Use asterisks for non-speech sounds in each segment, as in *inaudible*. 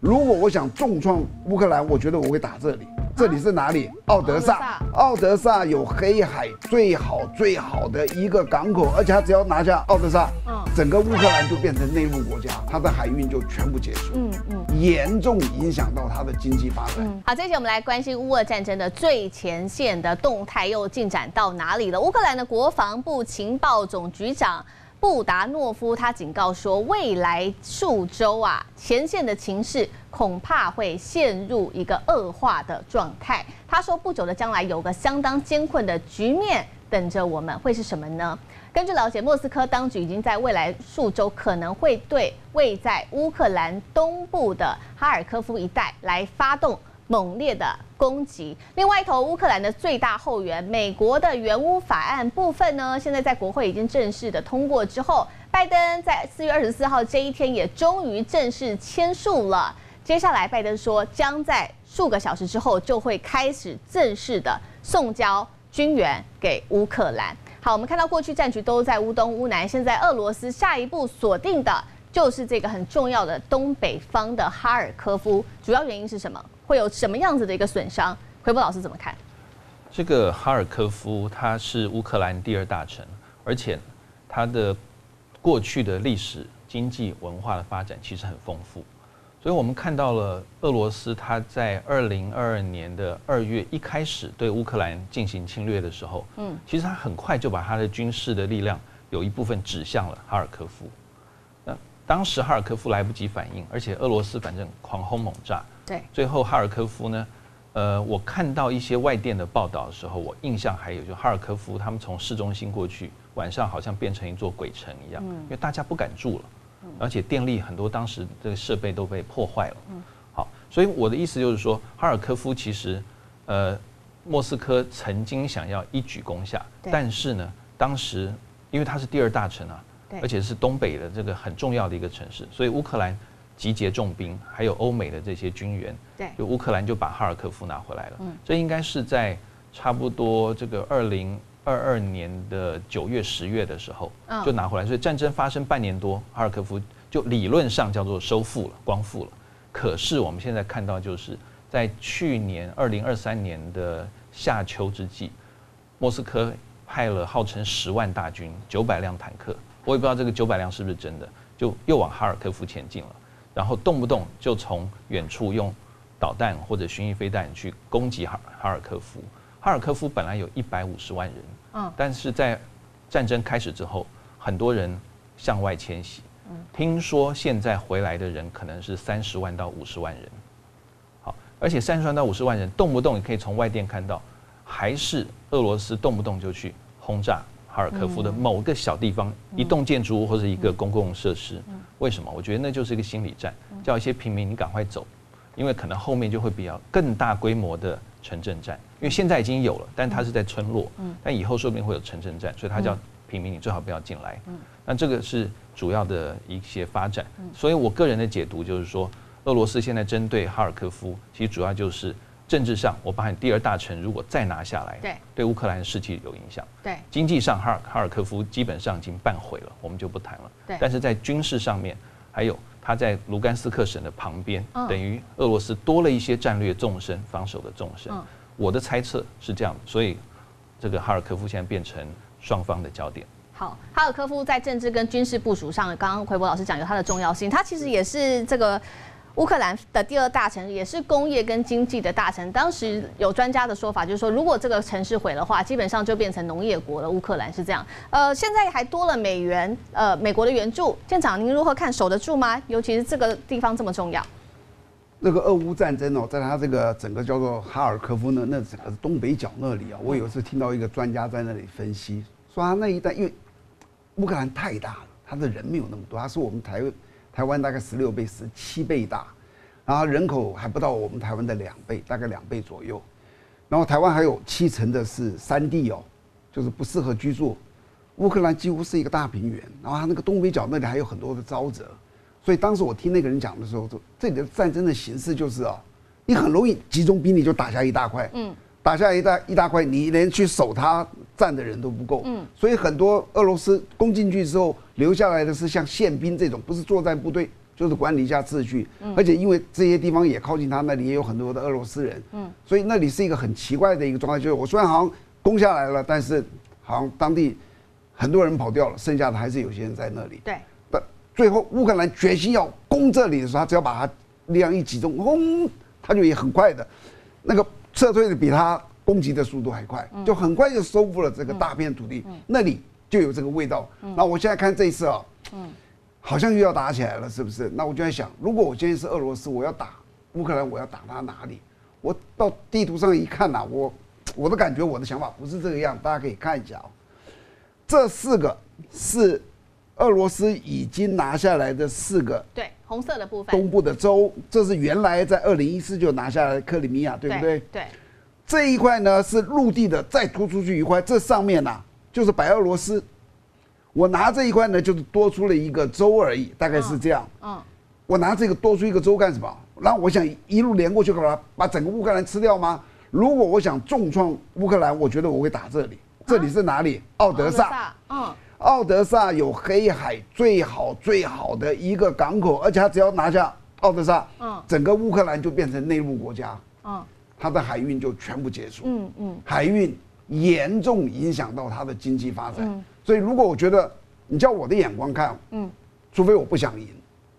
如果我想重创乌克兰，我觉得我会打这里。这里是哪里？奥德萨。奥德萨有黑海最好最好的一个港口，而且他只要拿下奥德萨，嗯，整个乌克兰就变成内陆国家，它的海运就全部结束。嗯嗯，严重影响到它的经济发展。好，这一节我们来关心乌俄战争的最前线的动态又进展到哪里了？乌克兰的国防部情报总局长。布达诺夫他警告说，未来数周啊，前线的情势恐怕会陷入一个恶化的状态。他说，不久的将来有个相当艰困的局面等着我们，会是什么呢？根据了解，莫斯科当局已经在未来数周可能会对位在乌克兰东部的哈尔科夫一带来发动。猛烈的攻击。另外一头，乌克兰的最大后援美国的援乌法案部分呢，现在在国会已经正式的通过之后，拜登在四月二十四号这一天也终于正式签署了。接下来，拜登说将在数个小时之后就会开始正式的送交军援给乌克兰。好，我们看到过去战局都在乌东、乌南，现在俄罗斯下一步锁定的就是这个很重要的东北方的哈尔科夫，主要原因是什么？会有什么样子的一个损伤？奎波老师怎么看？这个哈尔科夫它是乌克兰第二大城，而且它的过去的历史、经济、文化的发展其实很丰富，所以我们看到了俄罗斯它在二零二二年的二月一开始对乌克兰进行侵略的时候，嗯，其实它很快就把它的军事的力量有一部分指向了哈尔科夫。那当时哈尔科夫来不及反应，而且俄罗斯反正狂轰猛炸。对，最后哈尔科夫呢，呃，我看到一些外电的报道的时候，我印象还有就哈尔科夫他们从市中心过去，晚上好像变成一座鬼城一样，因为大家不敢住了，而且电力很多当时这个设备都被破坏了。好，所以我的意思就是说，哈尔科夫其实，呃，莫斯科曾经想要一举攻下，但是呢，当时因为它是第二大城啊，而且是东北的这个很重要的一个城市，所以乌克兰。集结重兵，还有欧美的这些军援，对，就乌克兰就把哈尔科夫拿回来了。嗯，这应该是在差不多这个二零二二年的九月、十月的时候就拿回来。所以战争发生半年多，哈尔科夫就理论上叫做收复了、光复了。可是我们现在看到，就是在去年二零二三年的夏秋之际，莫斯科派了号称十万大军、九百辆坦克，我也不知道这个九百辆是不是真的，就又往哈尔科夫前进了。然后动不动就从远处用导弹或者巡弋飞弹去攻击哈哈尔科夫。哈尔科夫本来有一百五十万人，嗯，但是在战争开始之后，很多人向外迁徙。嗯，听说现在回来的人可能是三十万到五十万人。好，而且三十万到五十万人，动不动你可以从外电看到，还是俄罗斯动不动就去轰炸。哈尔科夫的某个小地方，一栋建筑物或者一个公共设施，为什么？我觉得那就是一个心理战，叫一些平民你赶快走，因为可能后面就会比较更大规模的城镇战，因为现在已经有了，但它是在村落，但以后说不定会有城镇战，所以它叫平民你最好不要进来。那这个是主要的一些发展，所以我个人的解读就是说，俄罗斯现在针对哈尔科夫，其实主要就是。政治上，我把你第二大城如果再拿下来，对，对乌克兰的士气有影响。对，经济上，哈尔哈尔科夫基本上已经半毁了，我们就不谈了。对，但是在军事上面，还有他在卢甘斯克省的旁边，等于俄罗斯多了一些战略纵深、防守的纵深。我的猜测是这样，所以这个哈尔科夫现在变成双方的焦点。好，哈尔科夫在政治跟军事部署上，刚刚奎博老师讲有它的重要性，它其实也是这个。乌克兰的第二大城也是工业跟经济的大城。当时有专家的说法，就是说，如果这个城市毁的话，基本上就变成农业国了。乌克兰是这样。呃，现在还多了美元，呃，美国的援助。舰长，您如何看？守得住吗？尤其是这个地方这么重要。那个俄乌战争哦，在他这个整个叫做哈尔科夫呢，那整个东北角那里啊，我有一次听到一个专家在那里分析，说他那一带因为乌克兰太大了，他的人没有那么多，他是我们台湾。台湾大概十六倍、十七倍大，然后人口还不到我们台湾的两倍，大概两倍左右。然后台湾还有七成的是山地哦，就是不适合居住。乌克兰几乎是一个大平原，然后它那个东北角那里还有很多的沼泽。所以当时我听那个人讲的时候，说这里的战争的形式就是啊，你很容易集中兵力就打下一大块，嗯，打下一大一大块，你连去守它站的人都不够，嗯，所以很多俄罗斯攻进去之后。留下来的是像宪兵这种，不是作战部队，就是管理一下秩序。而且因为这些地方也靠近他那里，也有很多的俄罗斯人。嗯，所以那里是一个很奇怪的一个状态，就是我虽然好像攻下来了，但是好像当地很多人跑掉了，剩下的还是有些人在那里。对。但最后乌克兰决心要攻这里的时候，他只要把他力量一集中，轰，他就也很快的，那个撤退的比他攻击的速度还快，就很快就收复了这个大片土地。那里就有这个味道。那我现在看这一次啊。嗯，好像又要打起来了，是不是？那我就在想，如果我今天是俄罗斯，我要打乌克兰，我要打他哪里？我到地图上一看呐，我我的感觉，我的想法不是这个样。大家可以看一下哦，这四个是俄罗斯已经拿下来的四个，对，红色的部分，东部的州，这是原来在二零一四就拿下来的克里米亚，对不对？对，这一块呢是陆地的，再突出去一块，这上面呐就是白俄罗斯。我拿这一块呢，就是多出了一个州而已，大概是这样。嗯，我拿这个多出一个州干什么？然后我想一路连过去，干嘛？把整个乌克兰吃掉吗？如果我想重创乌克兰，我觉得我会打这里。这里是哪里？奥德萨。嗯，奥德萨有黑海最好最好的一个港口，而且他只要拿下奥德萨，嗯，整个乌克兰就变成内陆国家。嗯，他的海运就全部结束。嗯嗯，海运严重影响到他的经济发展。所以，如果我觉得你叫我的眼光看，嗯，除非我不想赢，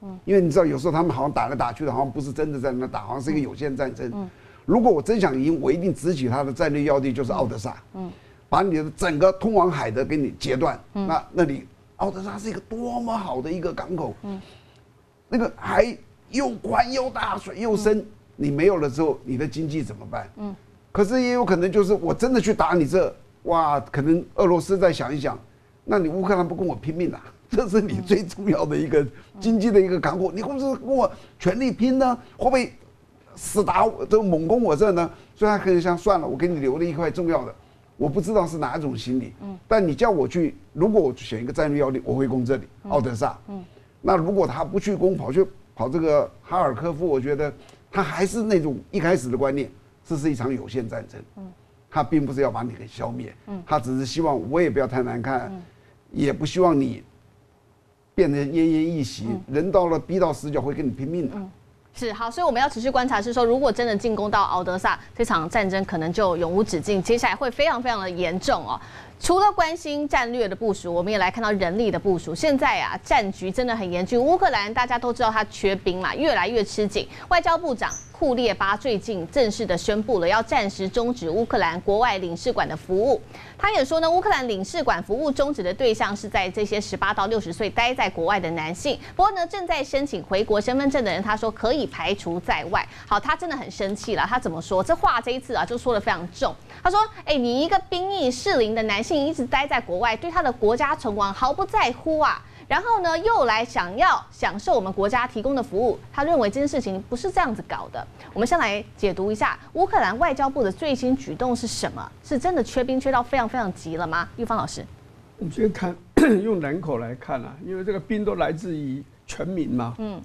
嗯，因为你知道，有时候他们好像打来打去的，好像不是真的在那打，好像是一个有限战争。嗯，如果我真想赢，我一定直取他的战略要地，就是奥德萨，嗯，把你的整个通往海的给你截断。嗯，那那里奥德萨是一个多么好的一个港口，嗯，那个海又宽又大，水又深，你没有了之后，你的经济怎么办？嗯，可是也有可能就是我真的去打你这，哇，可能俄罗斯再想一想。那你乌克兰不跟我拼命啊？*laughs* 这是你最重要的一个经济的一个港口，你会不是跟我全力拼呢？会不会死打我这猛攻我这呢？所以他可能想算了，我给你留了一块重要的，我不知道是哪一种心理。嗯。但你叫我去，如果我选一个战略要地，我会攻这里，奥德萨。嗯。那如果他不去攻，跑去跑这个哈尔科夫，我觉得他还是那种一开始的观念，这是一场有限战争。嗯。他并不是要把你给消灭。嗯。他只是希望我也不要太难看。嗯。也不希望你变得奄奄一息，人到了逼到死角会跟你拼命的。是好，所以我们要持续观察，是说如果真的进攻到敖德萨，这场战争可能就永无止境，接下来会非常非常的严重哦。除了关心战略的部署，我们也来看到人力的部署。现在啊，战局真的很严峻，乌克兰大家都知道他缺兵嘛，越来越吃紧。外交部长。库列巴最近正式的宣布了，要暂时终止乌克兰国外领事馆的服务。他也说呢，乌克兰领事馆服务终止的对象是在这些十八到六十岁待在国外的男性。不过呢，正在申请回国身份证的人，他说可以排除在外。好，他真的很生气了。他怎么说？这话这一次啊，就说的非常重。他说：“哎，你一个兵役适龄的男性性，一直待在国外，对他的国家存亡毫不在乎啊。”然后呢，又来想要享受我们国家提供的服务，他认为这件事情不是这样子搞的。我们先来解读一下乌克兰外交部的最新举动是什么？是真的缺兵缺到非常非常急了吗？玉芳老师，我们先看 *coughs* 用人口来看啊，因为这个兵都来自于全民嘛。嗯，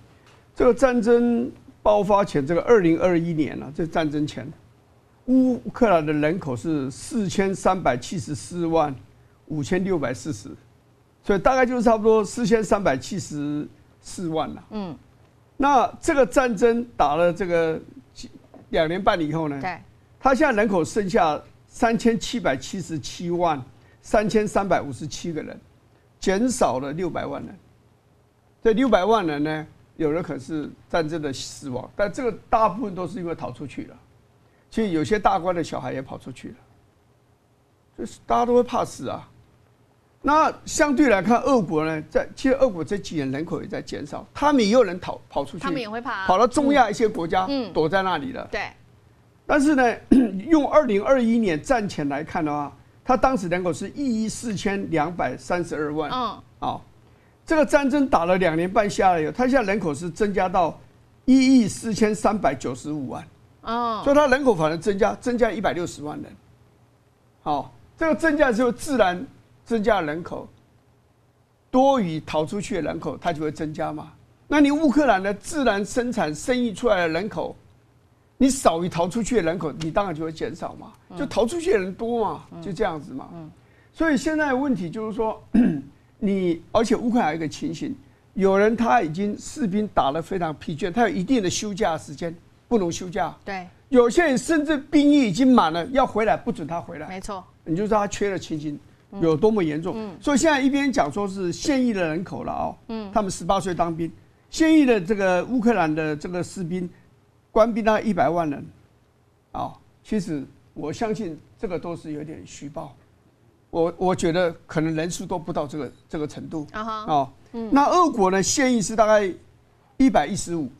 这个战争爆发前，这个二零二一年啊，这战争前，乌克兰的人口是四千三百七十四万五千六百四十。所以大概就是差不多四千三百七十四万了。嗯，那这个战争打了这个两年半以后呢？对，他现在人口剩下三千七百七十七万三千三百五十七个人，减少了六百万人。这六百万人呢，有的可是战争的死亡，但这个大部分都是因为逃出去了。其实有些大官的小孩也跑出去了，就是大家都会怕死啊。那相对来看，俄国呢，在其实俄国这几年人口也在减少，他们也有人逃跑出去，他们也会怕，跑到中亚一些国家，躲在那里了。对。但是呢，*clears throat* 用二零二一年战前来看的话，他当时人口是一亿四千两百三十二万。嗯。啊，这个战争打了两年半下来以后，他现在人口是增加到一亿四千三百九十五万。哦。所以他人口反而增加，增加一百六十万人。好，这个增加之后自然。增加人口多于逃出去的人口，它就会增加嘛？那你乌克兰的自然生产生育出来的人口，你少于逃出去的人口，你当然就会减少嘛？就逃出去的人多嘛？就这样子嘛？所以现在的问题就是说，你而且乌克兰有一个情形，有人他已经士兵打得非常疲倦，他有一定的休假时间，不能休假。对，有些人甚至兵役已经满了，要回来不准他回来。没错，你就知道他缺的情形有多么严重。嗯，所以现在一边讲说是现役的人口了哦，嗯，他们十八岁当兵，现役的这个乌克兰的这个士兵，官兵大概一百万人，啊，其实我相信这个都是有点虚报。我我觉得可能人数都不到这个这个程度。啊哈。哦，嗯，那俄国呢现役是大概一百一十五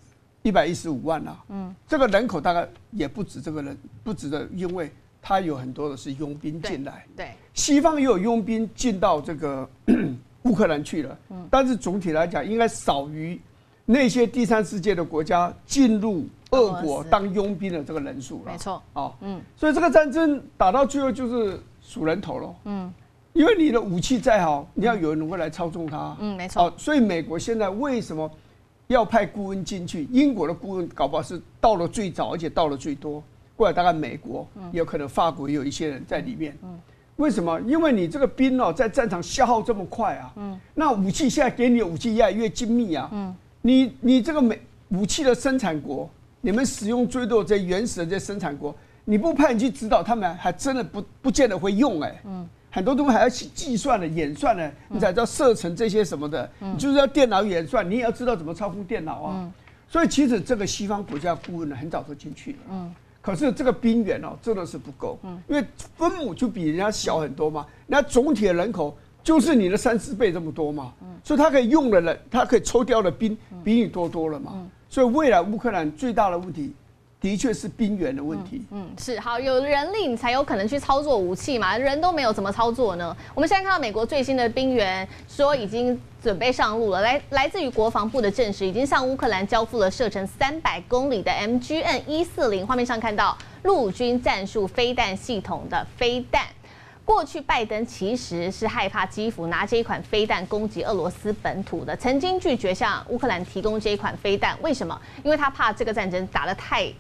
一百一十五万呐，嗯，这个人口大概也不止这个人不止的，因为他有很多的是佣兵进来，对，西方也有佣兵进到这个 *clears throat* 乌克兰去了，嗯，但是总体来讲应该少于那些第三世界的国家进入俄国当佣兵的这个人数了，没错，哦，嗯，所以这个战争打到最后就是。数人头喽，嗯，因为你的武器再好，你要有人能够来操纵它，嗯，没错。哦，所以美国现在为什么要派顾问进去？英国的顾问搞不好是到了最早，而且到了最多。过来大概美国，有可能法国也有一些人在里面。嗯，为什么？因为你这个兵哦，在战场消耗这么快啊，嗯，那武器现在给你的武器越来越精密啊，嗯，你你这个美武器的生产国，你们使用最多这原始的这生产国。你不派人去指导他们，还真的不不见得会用哎。嗯，很多东西还要去计算的、演算的，你才知道射程这些什么的。嗯，就是要电脑演算，你也要知道怎么操控电脑啊。嗯，所以其实这个西方国家顾问呢，很早就进去了。嗯，可是这个兵源哦，真的是不够。嗯，因为分母就比人家小很多嘛，那总体的人口就是你的三四倍这么多嘛。嗯，所以他可以用的人，他可以抽调的兵比你多多了嘛。嗯，所以未来乌克兰最大的问题。的确是兵源的问题。嗯，是好，有人力你才有可能去操作武器嘛，人都没有怎么操作呢？我们现在看到美国最新的兵员说已经准备上路了，来来自于国防部的证实，已经向乌克兰交付了射程三百公里的 MGN 一四零，画面上看到陆军战术飞弹系统的飞弹。过去拜登其实是害怕基辅拿这一款飞弹攻击俄罗斯本土的，曾经拒绝向乌克兰提供这一款飞弹，为什么？因为他怕这个战争打得太。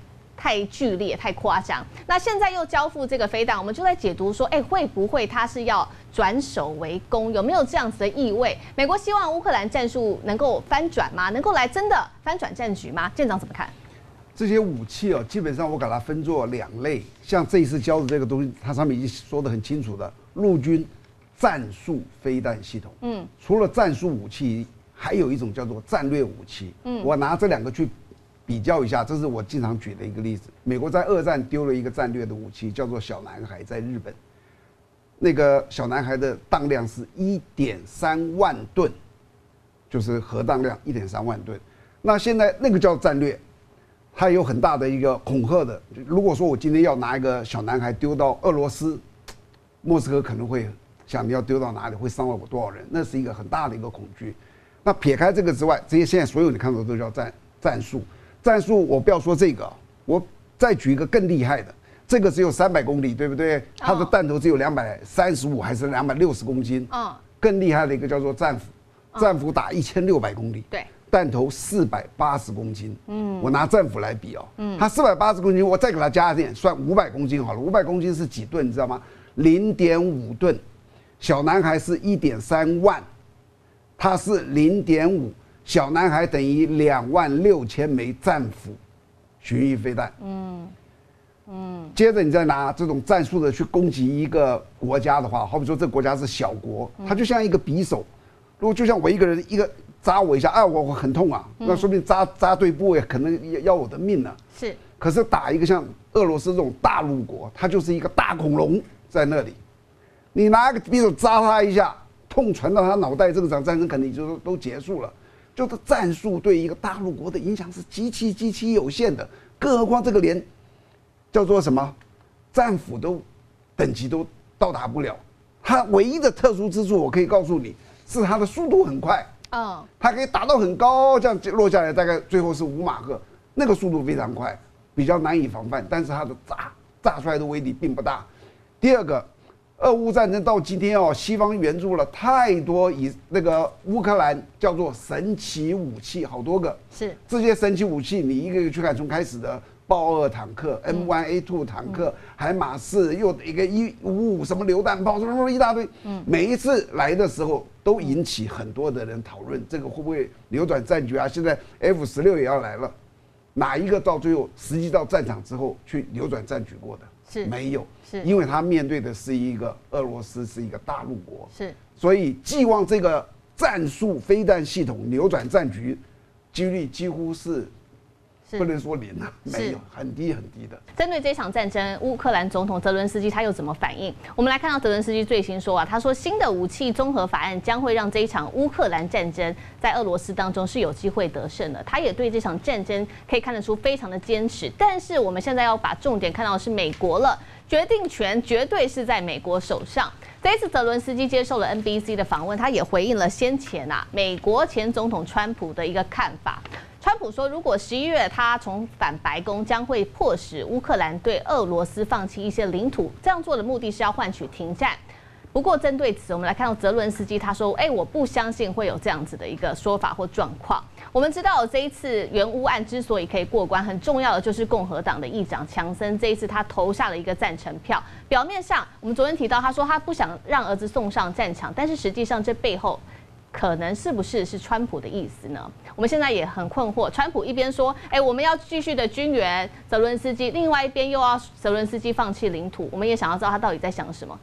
太剧烈、太夸张。那现在又交付这个飞弹，我们就在解读说，哎，会不会他是要转守为攻？有没有这样子的意味？美国希望乌克兰战术能够翻转吗？能够来真的翻转战局吗？舰长怎么看？这些武器哦，基本上我把它分作两类。像这一次交的这个东西，它上面已经说得很清楚的，陆军战术飞弹系统。嗯，除了战术武器，还有一种叫做战略武器。嗯，我拿这两个去。比较一下，这是我经常举的一个例子。美国在二战丢了一个战略的武器，叫做“小男孩”。在日本，那个小男孩的当量是一点三万吨，就是核当量一点三万吨。那现在那个叫战略，它有很大的一个恐吓的。如果说我今天要拿一个小男孩丢到俄罗斯，莫斯科可能会想你要丢到哪里，会伤了我多少人？那是一个很大的一个恐惧。那撇开这个之外，这些现在所有你看到的都叫战战术。战术我不要说这个，我再举一个更厉害的，这个只有三百公里，对不对？它的弹头只有两百三十五还是两百六十公斤？嗯，更厉害的一个叫做战斧，战斧打一千六百公里，对，弹头四百八十公斤。嗯，我拿战斧来比哦，嗯，它四百八十公斤，我再给它加一点，算五百公斤好了。五百公斤是几吨？你知道吗？零点五吨。小男孩是一点三万，它是零点五。小男孩等于两万六千枚战斧巡弋飞弹。嗯嗯。接着你再拿这种战术的去攻击一个国家的话，好比说这个国家是小国，它就像一个匕首。如果就像我一个人一个扎我一下，哎，我我很痛啊，那说明扎扎对部位，可能要要我的命呢。是。可是打一个像俄罗斯这种大陆国，它就是一个大恐龙在那里，你拿个匕首扎他一下，痛传到他脑袋，这场战争肯定就都结束了。就是战术对一个大陆国的影响是极其极其有限的，更何况这个连叫做什么战斧都等级都到达不了。它唯一的特殊之处，我可以告诉你，是它的速度很快。嗯，它可以打到很高，这样落下来大概最后是五马赫，那个速度非常快，比较难以防范。但是它的炸炸出来的威力并不大。第二个，俄乌战争到今天哦，西方援助了太多以那个乌克兰叫做神奇武器，好多个。是这些神奇武器，你一个一个去看，从开始的豹二坦克、M1A2 坦克、海马四，又一个一五五什么榴弹炮，什么什么一大堆。嗯，每一次来的时候都引起很多的人讨论，这个会不会扭转战局啊？现在 F 十六也要来了，哪一个到最后实际到战场之后去扭转战局过的？是没有。是，因为他面对的是一个俄罗斯，是一个大陆国，是，所以寄望这个战术飞弹系统扭转战局，几率几乎是。不能说零啊，没有很低很低的。针对这场战争，乌克兰总统泽伦斯基他又怎么反应？我们来看到泽伦斯基最新说啊，他说新的武器综合法案将会让这一场乌克兰战争在俄罗斯当中是有机会得胜的。他也对这场战争可以看得出非常的坚持。但是我们现在要把重点看到是美国了，决定权绝对是在美国手上。这一次泽伦斯基接受了 NBC 的访问，他也回应了先前啊美国前总统川普的一个看法。川普说，如果十一月他重返白宫，将会迫使乌克兰对俄罗斯放弃一些领土。这样做的目的是要换取停战。不过，针对此，我们来看到泽伦斯基他说：“哎，我不相信会有这样子的一个说法或状况。”我们知道，这一次原乌案之所以可以过关，很重要的就是共和党的议长强森这一次他投下了一个赞成票。表面上，我们昨天提到他说他不想让儿子送上战场，但是实际上这背后。可能是不是是川普的意思呢？我们现在也很困惑。川普一边说，哎，我们要继续的军援泽伦斯基，另外一边又要泽伦斯基放弃领土，我们也想要知道他到底在想什么。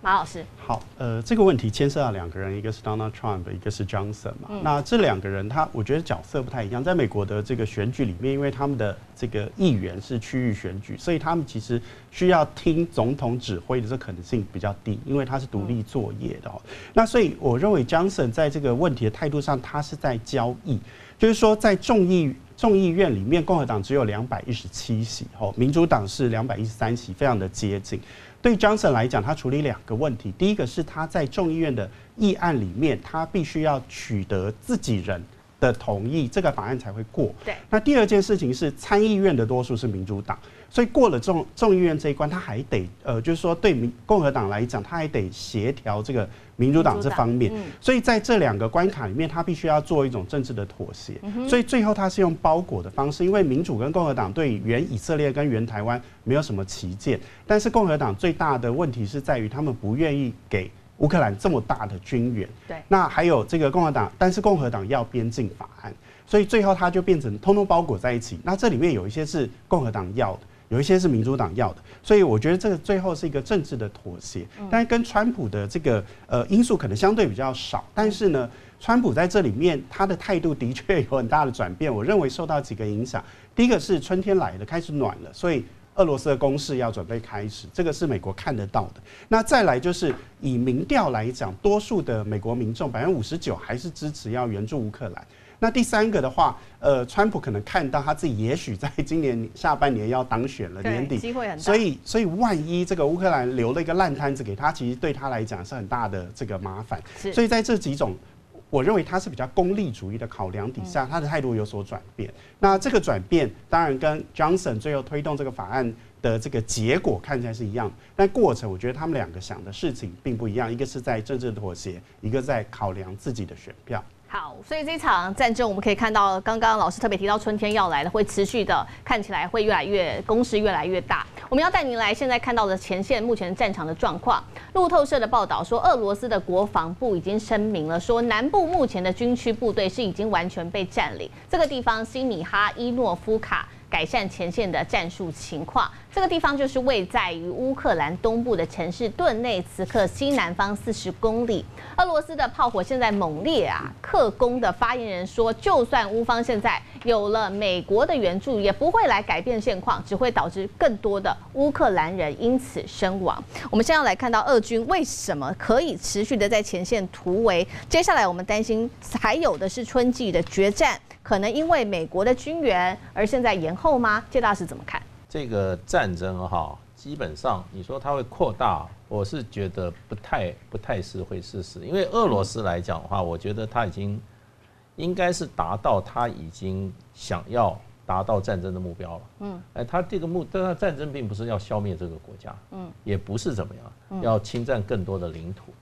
马老师，好，呃，这个问题牵涉到两个人，一个是 Donald Trump，一个是 Johnson 嘛。那这两个人，他我觉得角色不太一样。在美国的这个选举里面，因为他们的这个议员是区域选举，所以他们其实需要听总统指挥的这可能性比较低，因为他是独立作业的。那所以我认为 Johnson 在这个问题的态度上，他是在交易，就是说在众议众议院里面，共和党只有两百一十七席，吼，民主党是两百一十三席，非常的接近。对 Johnson 来讲，他处理两个问题。第一个是他在众议院的议案里面，他必须要取得自己人的同意，这个法案才会过。对。那第二件事情是参议院的多数是民主党。所以过了众众议院这一关，他还得呃，就是说对民共和党来讲，他还得协调这个民主党这方面。所以在这两个关卡里面，他必须要做一种政治的妥协。所以最后他是用包裹的方式，因为民主跟共和党对原以色列跟原台湾没有什么旗舰，但是共和党最大的问题是在于他们不愿意给乌克兰这么大的军援。对。那还有这个共和党，但是共和党要边境法案，所以最后他就变成通通包裹在一起。那这里面有一些是共和党要的。有一些是民主党要的，所以我觉得这个最后是一个政治的妥协，但是跟川普的这个呃因素可能相对比较少。但是呢，川普在这里面他的态度的确有很大的转变，我认为受到几个影响。第一个是春天来了，开始暖了，所以俄罗斯的攻势要准备开始，这个是美国看得到的。那再来就是以民调来讲，多数的美国民众百分之五十九还是支持要援助乌克兰。那第三个的话，呃，川普可能看到他自己也许在今年下半年要当选了，年底机会很大，所以所以万一这个乌克兰留了一个烂摊子给他，其实对他来讲是很大的这个麻烦。所以在这几种，我认为他是比较功利主义的考量底下，他的态度有所转变。那这个转变当然跟 Johnson 最后推动这个法案的这个结果看起来是一样，但过程我觉得他们两个想的事情并不一样，一个是在政治妥协，一个在考量自己的选票。好，所以这场战争我们可以看到，刚刚老师特别提到春天要来了，会持续的，看起来会越来越攻势越来越大。我们要带您来现在看到的前线目前战场的状况。路透社的报道说，俄罗斯的国防部已经声明了，说南部目前的军区部队是已经完全被占领，这个地方西米哈伊诺夫卡。改善前线的战术情况。这个地方就是位在于乌克兰东部的城市顿内茨克西南方四十公里。俄罗斯的炮火现在猛烈啊！克宫的发言人说，就算乌方现在有了美国的援助，也不会来改变现况，只会导致更多的乌克兰人因此身亡。我们现在来看到俄军为什么可以持续的在前线突围？接下来我们担心还有的是春季的决战。可能因为美国的军援而现在延后吗？谢大使怎么看？这个战争哈，基本上你说它会扩大，我是觉得不太不太是会事实。因为俄罗斯来讲的话，我觉得他已经应该是达到他已经想要达到战争的目标了。嗯，哎，他这个目，但他战争并不是要消灭这个国家，嗯，也不是怎么样，要侵占更多的领土。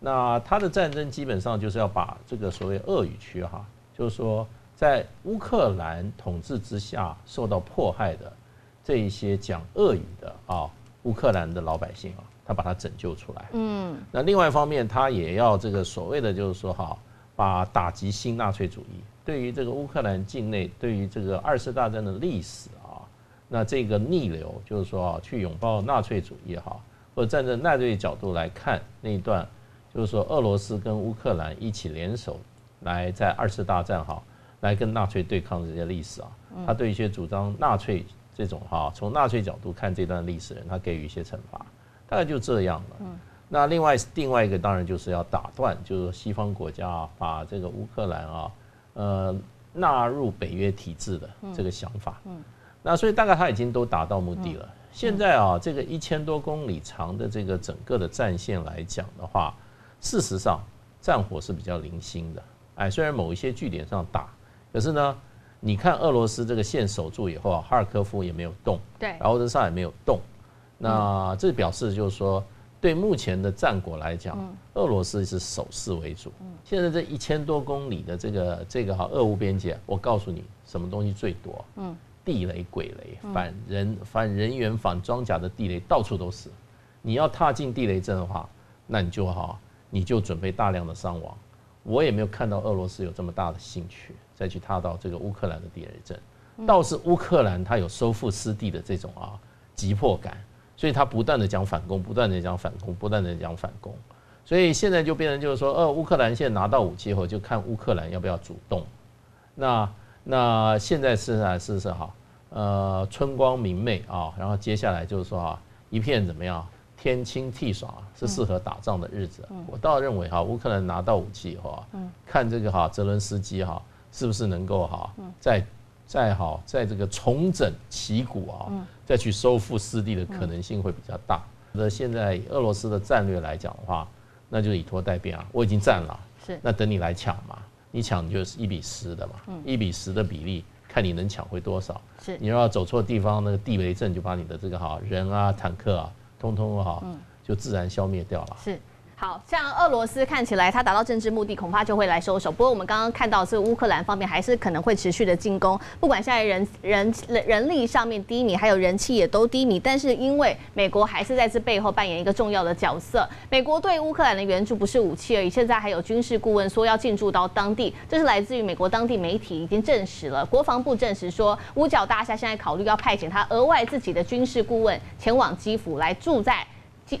那他的战争基本上就是要把这个所谓俄语区哈，就是说在乌克兰统治之下受到迫害的这一些讲俄语的啊乌克兰的老百姓啊，他把他拯救出来。嗯，那另外一方面，他也要这个所谓的就是说哈，把打击新纳粹主义。对于这个乌克兰境内，对于这个二次大战的历史啊，那这个逆流就是说啊，去拥抱纳粹主义哈，或者站在纳粹角度来看那一段，就是说俄罗斯跟乌克兰一起联手来在二次大战哈，来跟纳粹对抗这些历史啊，他对一些主张纳粹这种哈，从纳粹角度看这段历史人，他给予一些惩罚，大概就这样了。那另外另外一个当然就是要打断，就是西方国家把这个乌克兰啊。呃，纳入北约体制的这个想法，嗯，那所以大概他已经都达到目的了。现在啊，这个一千多公里长的这个整个的战线来讲的话，事实上战火是比较零星的。哎，虽然某一些据点上打，可是呢，你看俄罗斯这个线守住以后啊，哈尔科夫也没有动，对，然后这上也没有动，那这表示就是说。对目前的战果来讲，俄罗斯是守势为主。现在这一千多公里的这个这个哈俄乌边界，我告诉你，什么东西最多？嗯，地雷、鬼雷、反人、反人员、反装甲的地雷到处都是。你要踏进地雷阵的话，那你就哈，你就准备大量的伤亡。我也没有看到俄罗斯有这么大的兴趣再去踏到这个乌克兰的地雷阵，倒是乌克兰它有收复失地的这种啊急迫感。所以他不断的讲反攻，不断的讲反攻，不断的讲反攻，所以现在就变成就是说，呃，乌克兰现在拿到武器后，就看乌克兰要不要主动。那那现在是啊，是是哈，呃，春光明媚啊，然后接下来就是说啊，一片怎么样，天清气爽，是适合打仗的日子。我倒认为哈，乌克兰拿到武器以后啊，看这个哈，泽伦斯基哈，是不是能够哈，在。再好，在这个重整旗鼓啊，再去收复失地的可能性会比较大。那现在俄罗斯的战略来讲的话，那就以拖待变啊，我已经占了，是那等你来抢嘛，你抢就是一比十的嘛，一比十的比例，看你能抢回多少。是你要走错地方，那个地雷阵就把你的这个哈人啊、坦克啊，通通哈就自然消灭掉了。是。好像俄罗斯看起来，他达到政治目的，恐怕就会来收手。不过我们刚刚看到，是乌克兰方面还是可能会持续的进攻。不管现在人人人力上面低迷，还有人气也都低迷，但是因为美国还是在这背后扮演一个重要的角色。美国对乌克兰的援助不是武器而已，现在还有军事顾问说要进驻到当地。这是来自于美国当地媒体已经证实了，国防部证实说，五角大厦现在考虑要派遣他额外自己的军事顾问前往基辅来住在。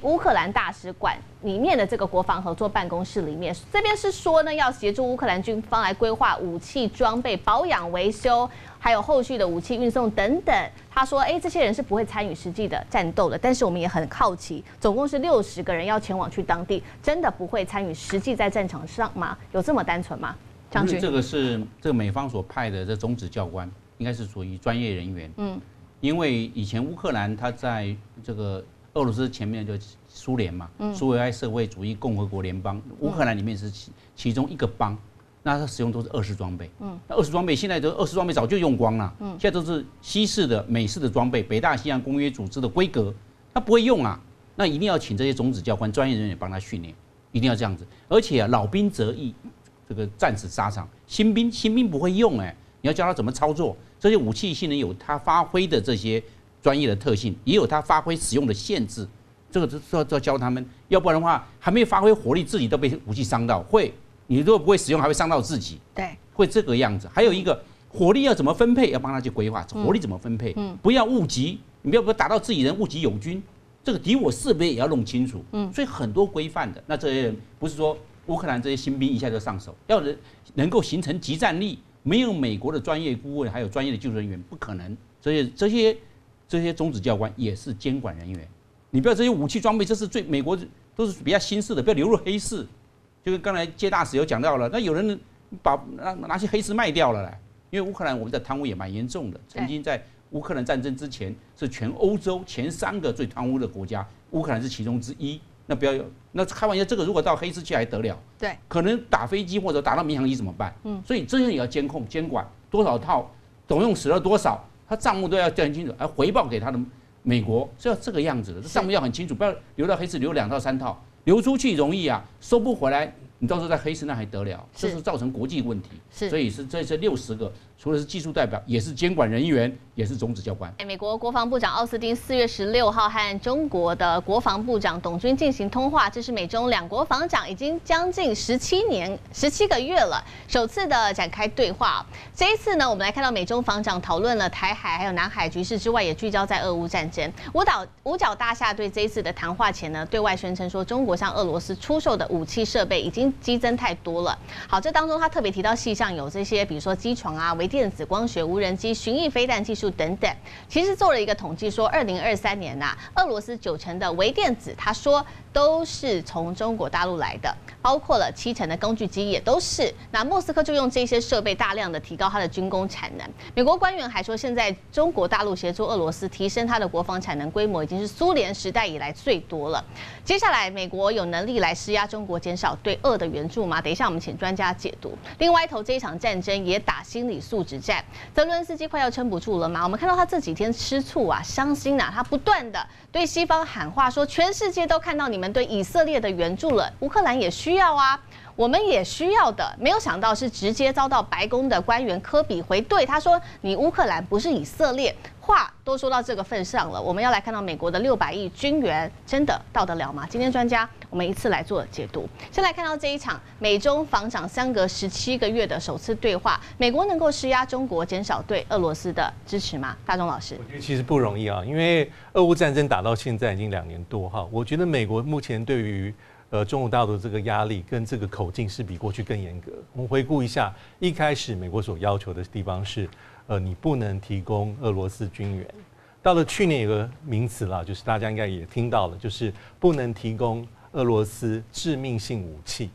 乌克兰大使馆里面的这个国防合作办公室里面，这边是说呢，要协助乌克兰军方来规划武器装备保养维修，还有后续的武器运送等等。他说，哎，这些人是不会参与实际的战斗的。但是我们也很好奇，总共是六十个人要前往去当地，真的不会参与实际在战场上吗？有这么单纯吗？将军，这个是这个美方所派的这种职教官，应该是属于专业人员。嗯，因为以前乌克兰他在这个。俄罗斯前面就苏联嘛，苏维埃社会主义共和国联邦，乌克兰里面是其其中一个邦，那它使用都是二式装备。嗯，那二式装备现在都二式装备早就用光了。嗯，现在都是西式的、美式的装备，北大西洋公约组织的规格，他不会用啊。那一定要请这些种子教官、专业人员帮他训练，一定要这样子。而且啊，老兵则易，这个战死沙场，新兵新兵不会用哎，你要教他怎么操作，这些武器性能有他发挥的这些。专业的特性也有它发挥使用的限制，这个都要要教他们，要不然的话还没有发挥火力，自己都被武器伤到。会，你如果不会使用，还会伤到自己。对，会这个样子。还有一个火力要怎么分配，要帮他去规划火力怎么分配。嗯，不要误击，你不要不打到自己人，误击友军。这个敌我是别也要弄清楚。嗯，所以很多规范的。那这些人不是说乌克兰这些新兵一下就上手，要人能够形成集战力，没有美国的专业顾问，还有专业的救助人员，不可能。所以这些。这些中子教官也是监管人员，你不要这些武器装备，这是最美国都是比较新式的，不要流入黑市。就跟刚才接大使有讲到了，那有人把拿拿些黑市卖掉了嘞。因为乌克兰我们的贪污也蛮严重的，曾经在乌克兰战争之前是全欧洲前三个最贪污的国家，乌克兰是其中之一。那不要有那开玩笑，这个如果到黑市去还得了？对，可能打飞机或者打到民航机怎么办？嗯，所以这些也要监控监管多少套。总用死了多少，他账目都要调很清楚，而回报给他的美国是要这个样子的，这账目要很清楚，不要留到黑市留两套三套，流出去容易啊，收不回来。你到时候在黑市那还得了？这是造成国际问题，所以是这这六十个，除了是技术代表，也是监管人员，也是种子教官。美国国防部长奥斯汀四月十六号和中国的国防部长董军进行通话，这是美中两国防长已经将近十七年、十七个月了首次的展开对话。这一次呢，我们来看到美中防长讨论了台海还有南海局势之外，也聚焦在俄乌战争。五岛五角大厦对这一次的谈话前呢，对外宣称说，中国向俄罗斯出售的武器设备已经。激增太多了。好，这当中他特别提到，细项有这些，比如说机床啊、微电子、光学、无人机、巡弋飞弹技术等等。其实做了一个统计，说二零二三年呐，俄罗斯九成的微电子，他说都是从中国大陆来的，包括了七成的工具机也都是。那莫斯科就用这些设备大量的提高它的军工产能。美国官员还说，现在中国大陆协助俄罗斯提升它的国防产能规模，已经是苏联时代以来最多了。接下来，美国有能力来施压中国，减少对俄的援助吗？等一下，我们请专家解读。另外一头，这一场战争也打心理素质战，泽伦斯基快要撑不住了吗？我们看到他这几天吃醋啊，伤心啊，他不断的对西方喊话，说全世界都看到你们对以色列的援助了，乌克兰也需需要啊。我们也需要的，没有想到是直接遭到白宫的官员科比回对，他说：“你乌克兰不是以色列。”话都说到这个份上了，我们要来看到美国的六百亿军援真的到得了吗？今天专家我们一次来做解读。先来看到这一场美中防长相隔十七个月的首次对话，美国能够施压中国减少对俄罗斯的支持吗？大钟老师，我觉得其实不容易啊，因为俄乌战争打到现在已经两年多哈，我觉得美国目前对于。呃，中国大陆这个压力跟这个口径是比过去更严格。我们回顾一下，一开始美国所要求的地方是，呃，你不能提供俄罗斯军援。到了去年有个名词了，就是大家应该也听到了，就是不能提供俄罗斯致命性武器。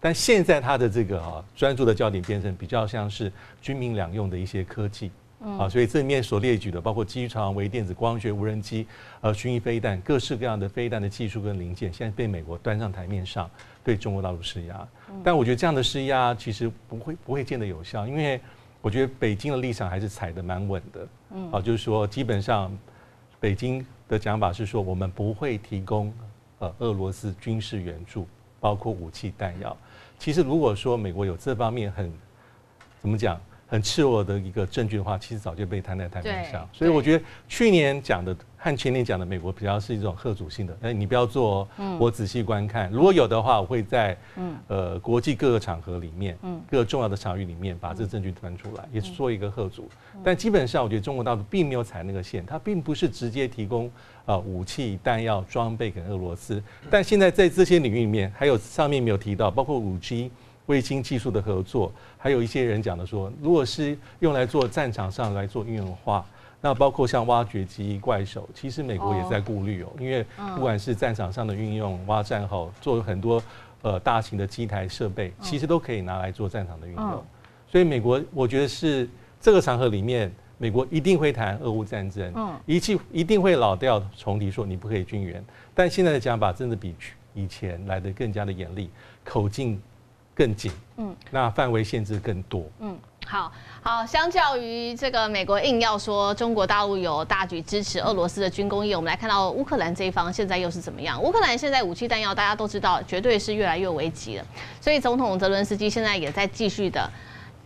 但现在它的这个啊，专注的焦点变成比较像是军民两用的一些科技。啊，所以这里面所列举的，包括机床、微电子、光学、无人机、呃，巡弋飞弹，各式各样的飞弹的技术跟零件，现在被美国端上台面上，对中国大陆施压。但我觉得这样的施压其实不会不会见得有效，因为我觉得北京的立场还是踩得蛮稳的。嗯，啊，就是说基本上北京的讲法是说，我们不会提供呃俄罗斯军事援助，包括武器弹药。其实如果说美国有这方面很怎么讲？很赤裸的一个证据的话，其实早就被摊在台面上。所以我觉得去年讲的和前年讲的美国比较是一种贺主性的，哎，你不要做，我仔细观看。如果有的话，我会在呃国际各个场合里面，各个重要的场域里面把这个证据端出来，也是做一个贺主。但基本上，我觉得中国大陆并没有踩那个线，它并不是直接提供啊武器、弹药、装备给俄罗斯。但现在在这些领域里面，还有上面没有提到，包括五 G。卫星技术的合作，还有一些人讲的说，如果是用来做战场上来做运用的话，那包括像挖掘机、怪手，其实美国也在顾虑哦，因为不管是战场上的运用，挖战壕做很多呃大型的机台设备，其实都可以拿来做战场的运用。所以美国，我觉得是这个场合里面，美国一定会谈俄乌战争，一气一定会老调重提说你不可以军援。但现在的讲法真的比以前来的更加的严厉，口径。更紧，嗯，那范围限制更多，嗯，好好，相较于这个美国硬要说中国大陆有大举支持俄罗斯的军工业，我们来看到乌克兰这一方现在又是怎么样？乌克兰现在武器弹药大家都知道，绝对是越来越危急了，所以总统泽伦斯基现在也在继续的。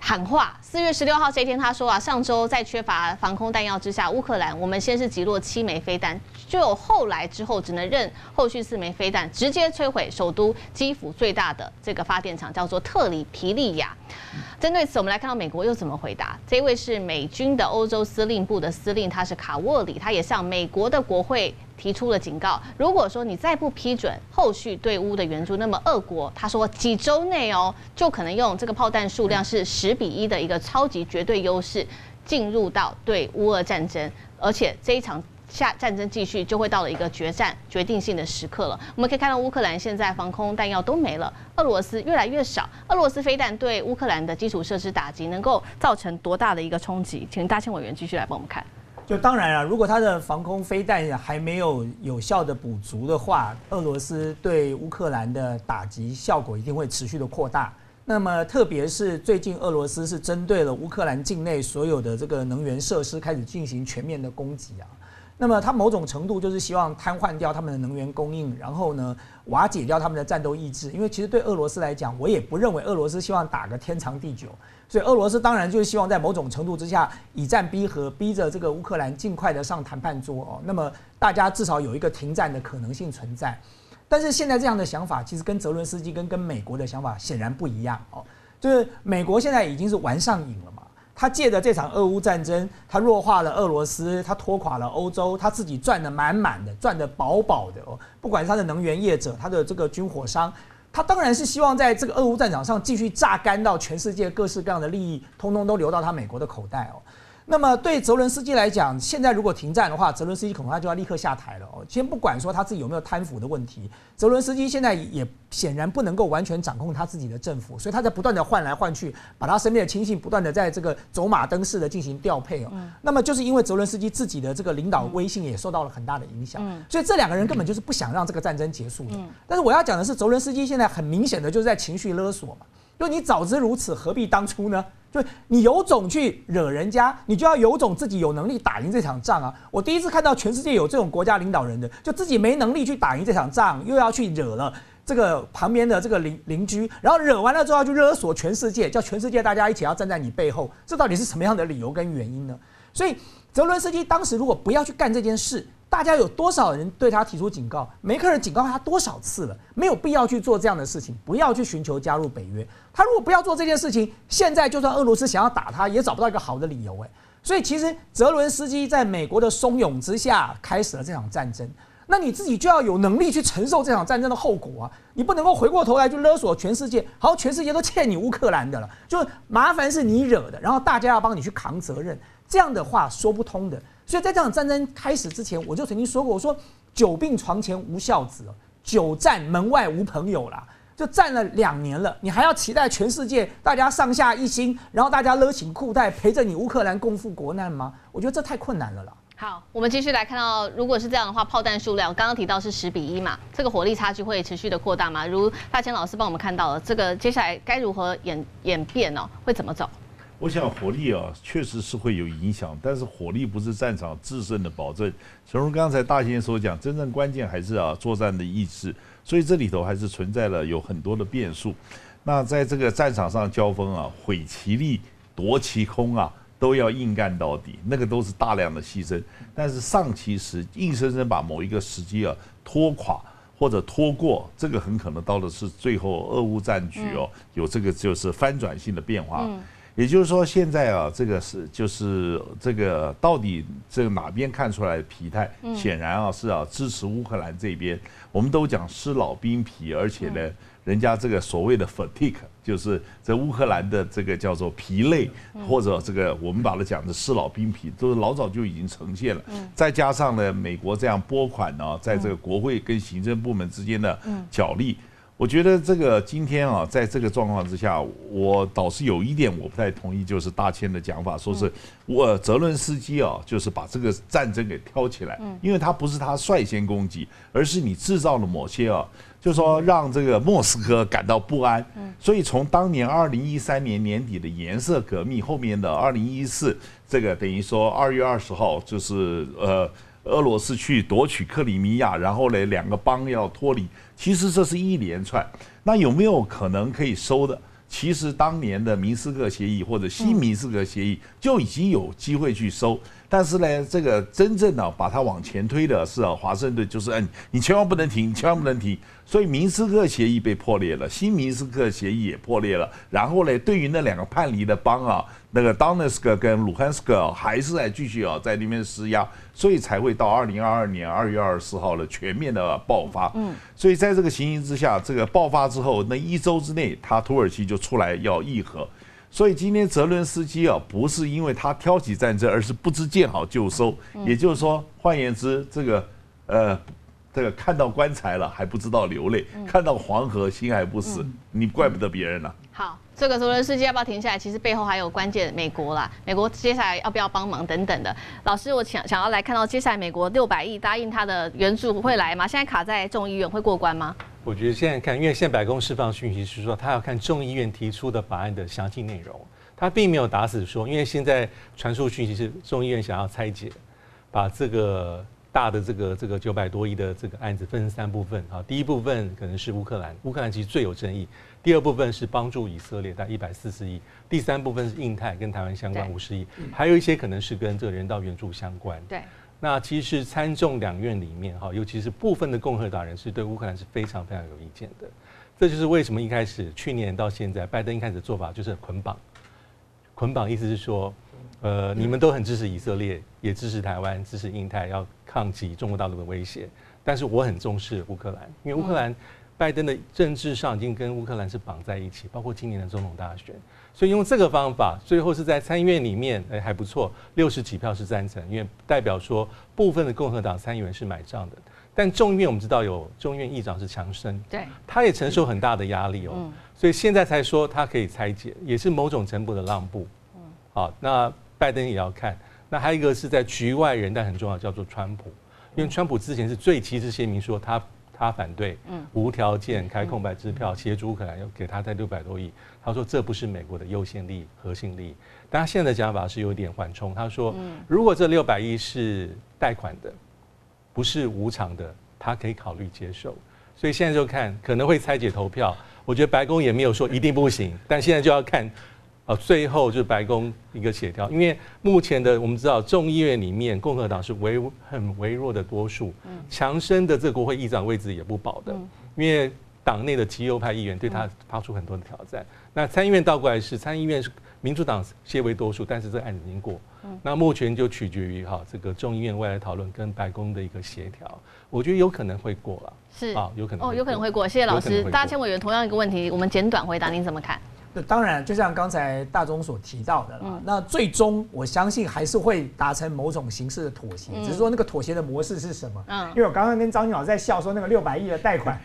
喊话，四月十六号这一天，他说啊，上周在缺乏防空弹药之下，乌克兰我们先是击落七枚飞弹，就有后来之后只能认后续四枚飞弹，直接摧毁首都基辅最大的这个发电厂，叫做特里皮利亚。针对此，我们来看到美国又怎么回答。这位是美军的欧洲司令部的司令，他是卡沃里，他也向美国的国会。提出了警告，如果说你再不批准后续对乌的援助，那么俄国他说几周内哦，就可能用这个炮弹数量是十比一的一个超级绝对优势，进入到对乌俄战争，而且这一场下战争继续就会到了一个决战决定性的时刻了。我们可以看到乌克兰现在防空弹药都没了，俄罗斯越来越少，俄罗斯飞弹对乌克兰的基础设施打击能够造成多大的一个冲击？请大庆委员继续来帮我们看。就当然了，如果它的防空飞弹还没有有效的补足的话，俄罗斯对乌克兰的打击效果一定会持续的扩大。那么特别是最近俄罗斯是针对了乌克兰境内所有的这个能源设施开始进行全面的攻击啊。那么他某种程度就是希望瘫痪掉他们的能源供应，然后呢瓦解掉他们的战斗意志。因为其实对俄罗斯来讲，我也不认为俄罗斯希望打个天长地久，所以俄罗斯当然就是希望在某种程度之下以战逼和，逼着这个乌克兰尽快的上谈判桌哦。那么大家至少有一个停战的可能性存在。但是现在这样的想法，其实跟泽伦斯基跟跟美国的想法显然不一样哦。就是美国现在已经是玩上瘾了嘛。他借着这场俄乌战争，他弱化了俄罗斯，他拖垮了欧洲，他自己赚得满满的，赚得饱饱的哦。不管是他的能源业者，他的这个军火商，他当然是希望在这个俄乌战场上继续榨干到全世界各式各样的利益，通通都流到他美国的口袋哦。那么对泽伦斯基来讲，现在如果停战的话，泽伦斯基恐怕就要立刻下台了哦。先不管说他自己有没有贪腐的问题，泽伦斯基现在也显然不能够完全掌控他自己的政府，所以他在不断的换来换去，把他身边的亲信不断的在这个走马灯式的进行调配哦。那么就是因为泽伦斯基自己的这个领导威信也受到了很大的影响，所以这两个人根本就是不想让这个战争结束的。但是我要讲的是，泽伦斯基现在很明显的就是在情绪勒索嘛。就你早知如此，何必当初呢？就你有种去惹人家，你就要有种自己有能力打赢这场仗啊！我第一次看到全世界有这种国家领导人的，就自己没能力去打赢这场仗，又要去惹了这个旁边的这个邻邻居，然后惹完了之后要去勒索全世界，叫全世界大家一起要站在你背后，这到底是什么样的理由跟原因呢？所以泽伦斯基当时如果不要去干这件事。大家有多少人对他提出警告？梅克尔警告他多少次了？没有必要去做这样的事情，不要去寻求加入北约。他如果不要做这件事情，现在就算俄罗斯想要打他，也找不到一个好的理由。哎，所以其实泽伦斯基在美国的怂恿之下，开始了这场战争。那你自己就要有能力去承受这场战争的后果啊！你不能够回过头来就勒索全世界，好，全世界都欠你乌克兰的了，就麻烦是你惹的，然后大家要帮你去扛责任，这样的话说不通的。所以在这场战争开始之前，我就曾经说过，我说久病床前无孝子，久战门外无朋友啦。就战了两年了，你还要期待全世界大家上下一心，然后大家勒紧裤带陪着你乌克兰共赴国难吗？我觉得这太困难了啦。好，我们继续来看到，如果是这样的话，炮弹数量刚刚提到是十比一嘛，这个火力差距会持续的扩大吗？如大千老师帮我们看到了，这个接下来该如何演演变呢？会怎么走？我想火力啊，确实是会有影响，但是火力不是战场制胜的保证。正如刚才大先生所讲，真正关键还是啊作战的意志，所以这里头还是存在了有很多的变数。那在这个战场上交锋啊，毁其利夺其空啊，都要硬干到底，那个都是大量的牺牲。但是上其实硬生生把某一个时机啊拖垮或者拖过，这个很可能到的是最后俄乌战局哦，有这个就是翻转性的变化。也就是说，现在啊，这个是就是这个到底这个哪边看出来的疲态？显然啊是啊支持乌克兰这边。我们都讲失老兵疲，而且呢，人家这个所谓的 fatigue，就是在乌克兰的这个叫做疲累，或者这个我们把它讲的失老兵疲，都是老早就已经呈现了。再加上呢，美国这样拨款呢，在这个国会跟行政部门之间的角力。我觉得这个今天啊，在这个状况之下，我倒是有一点我不太同意，就是大千的讲法，说是我泽伦斯基啊，就是把这个战争给挑起来，因为他不是他率先攻击，而是你制造了某些啊，就说让这个莫斯科感到不安。所以从当年二零一三年年底的颜色革命后面的二零一四，这个等于说二月二十号就是呃。俄罗斯去夺取克里米亚，然后呢，两个邦要脱离，其实这是一连串。那有没有可能可以收的？其实当年的明斯克协议或者新明斯克协议就已经有机会去收。但是呢，这个真正的把它往前推的是啊，华盛顿就是嗯，你千万不能停，千万不能停。所以明斯克协议被破裂了，新明斯克协议也破裂了。然后呢，对于那两个叛离的邦啊，那个 Donetsk 跟卢汉斯克还是在继续啊，在那边施压，所以才会到二零二二年二月二十四号了全面的爆发。嗯，所以在这个情形之下，这个爆发之后那一周之内，他土耳其就出来要议和。所以今天泽伦斯基啊，不是因为他挑起战争，而是不知见好就收。也就是说，换言之，这个呃，这个看到棺材了还不知道流泪，看到黄河心还不死，你怪不得别人了。好，这个泽伦斯基要不要停下来？其实背后还有关键，美国啦，美国接下来要不要帮忙等等的。老师，我想想要来看到接下来美国六百亿答应他的援助会来吗？现在卡在众议院会过关吗？我觉得现在看，因为现在白宫释放讯息是说，他要看众议院提出的法案的详细内容，他并没有打死说，因为现在传输讯息是众议院想要拆解，把这个大的这个这个九百多亿的这个案子分成三部分啊，第一部分可能是乌克兰，乌克兰其实最有争议，第二部分是帮助以色列，大概一百四十亿，第三部分是印太跟台湾相关五十亿，还有一些可能是跟这个人道援助相关。对。那其实参众两院里面哈，尤其是部分的共和党人是对乌克兰是非常非常有意见的。这就是为什么一开始去年到现在，拜登一开始的做法就是捆绑。捆绑意思是说，呃，你们都很支持以色列，也支持台湾，支持印太，要抗击中国大陆的威胁。但是我很重视乌克兰，因为乌克兰拜登的政治上已经跟乌克兰是绑在一起，包括今年的总统大选。所以用这个方法，最后是在参议院里面，哎还不错，六十几票是赞成，因为代表说部分的共和党参议员是买账的。但众议院我们知道有众议院议长是强生，对，他也承受很大的压力哦，所以现在才说他可以拆解，也是某种程度的让步。嗯，好，那拜登也要看。那还有一个是在局外人，但很重要，叫做川普，因为川普之前是最旗帜鲜明说他。他反对，嗯，无条件开空白支票协助乌克兰，要给他在六百多亿。他说这不是美国的优先利益、核心利益。但他现在的讲法是有点缓冲。他说，如果这六百亿是贷款的，不是无偿的，他可以考虑接受。所以现在就看可能会拆解投票。我觉得白宫也没有说一定不行，但现在就要看。呃，最后就是白宫一个协调，因为目前的我们知道众议院里面共和党是微很微弱的多数，强生的这个国会议长位置也不保的，因为党内的极右派议员对他发出很多的挑战。那参议院倒过来是参议院是民主党些为多数，但是这个案子已经过，那目前就取决于哈这个众议院未来讨论跟白宫的一个协调，我觉得有可能会过了，是啊，有可能哦，有可能会过。谢谢老师，大家签委员同样一个问题，我们简短回答，您怎么看？那当然，就像刚才大中所提到的啦，那最终我相信还是会达成某种形式的妥协，只是说那个妥协的模式是什么？嗯，因为我刚刚跟张金老师在笑说那个六百亿的贷款，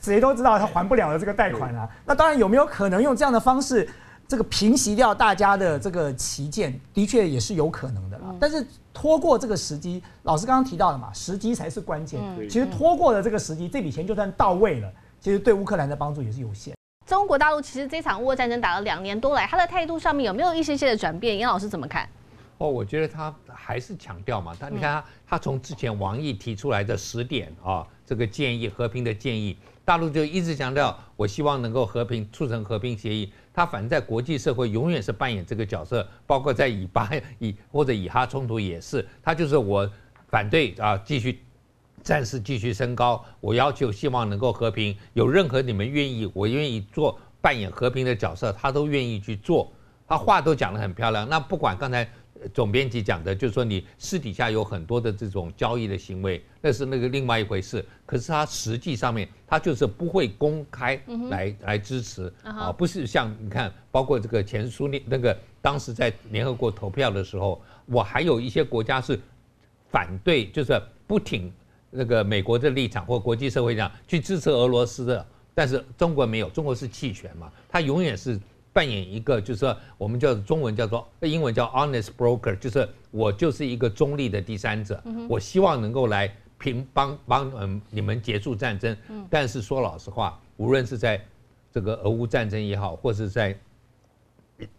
谁都知道他还不了的这个贷款啊。那当然有没有可能用这样的方式，这个平息掉大家的这个旗舰，的确也是有可能的啦。但是拖过这个时机，老师刚刚提到了嘛，时机才是关键。其实拖过了这个时机，这笔钱就算到位了，其实对乌克兰的帮助也是有限。中国大陆其实这场乌俄战争打了两年多来，他的态度上面有没有一些些的转变？严老师怎么看？哦，我觉得他还是强调嘛，他你看他，他从之前王毅提出来的十点啊，这个建议和平的建议，大陆就一直强调，我希望能够和平促成和平协议。他反正在国际社会永远是扮演这个角色，包括在以巴以或者以哈冲突也是，他就是我反对啊，继续。战事继续升高，我要求希望能够和平。有任何你们愿意，我愿意做扮演和平的角色，他都愿意去做。他话都讲得很漂亮。那不管刚才总编辑讲的，就是说你私底下有很多的这种交易的行为，那是那个另外一回事。可是他实际上面，他就是不会公开来来支持啊，不是像你看，包括这个前苏联那个当时在联合国投票的时候，我还有一些国家是反对，就是不挺。那个美国的立场或国际社会上去支持俄罗斯的，但是中国没有，中国是弃权嘛，它永远是扮演一个，就是说我们叫中文叫做英文叫 honest broker，就是我就是一个中立的第三者，我希望能够来平帮帮嗯你们结束战争，但是说老实话，无论是在这个俄乌战争也好，或是在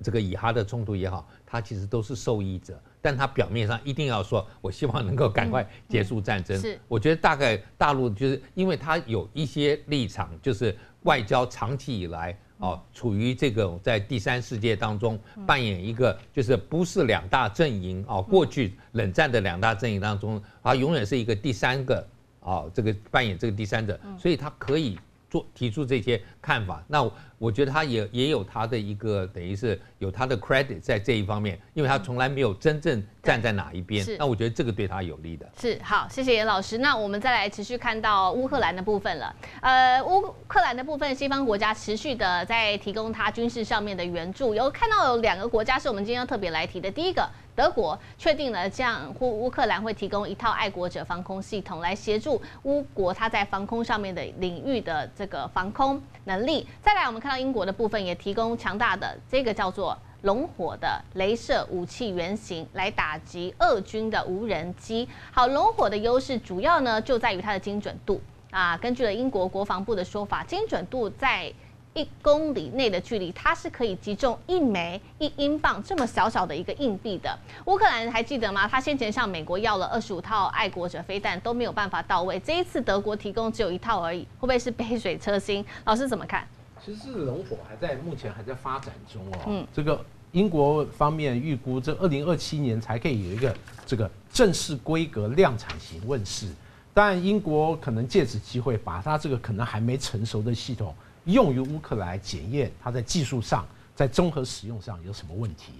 这个以哈的冲突也好，它其实都是受益者。但他表面上一定要说，我希望能够赶快结束战争。是，我觉得大概大陆就是因为他有一些立场，就是外交长期以来哦，处于这个在第三世界当中扮演一个，就是不是两大阵营哦，过去冷战的两大阵营当中，他永远是一个第三个哦，这个扮演这个第三者，所以他可以做提出这些看法。那。我觉得他也也有他的一个等于是有他的 credit 在这一方面，因为他从来没有真正站在哪一边。那我觉得这个对他有利的。是好，谢谢严老师。那我们再来持续看到乌克兰的部分了。呃，乌克兰的部分，西方国家持续的在提供他军事上面的援助。有看到有两个国家是我们今天要特别来提的。第一个，德国确定了向乌乌克兰会提供一套爱国者防空系统，来协助乌国它在防空上面的领域的这个防空能力。再来，我们看。看到英国的部分也提供强大的这个叫做“龙火”的镭射武器原型，来打击俄军的无人机。好，龙火的优势主要呢就在于它的精准度。啊，根据了英国国防部的说法，精准度在。一公里内的距离，它是可以击中一枚一英镑这么小小的一个硬币的。乌克兰还记得吗？他先前向美国要了二十五套爱国者飞弹，都没有办法到位。这一次德国提供只有一套而已，会不会是杯水车薪？老师怎么看？其实龙火还在目前还在发展中哦。嗯，这个英国方面预估，这二零二七年才可以有一个这个正式规格量产型问世。但英国可能借此机会，把它这个可能还没成熟的系统。用于乌克兰检验它在技术上、在综合使用上有什么问题？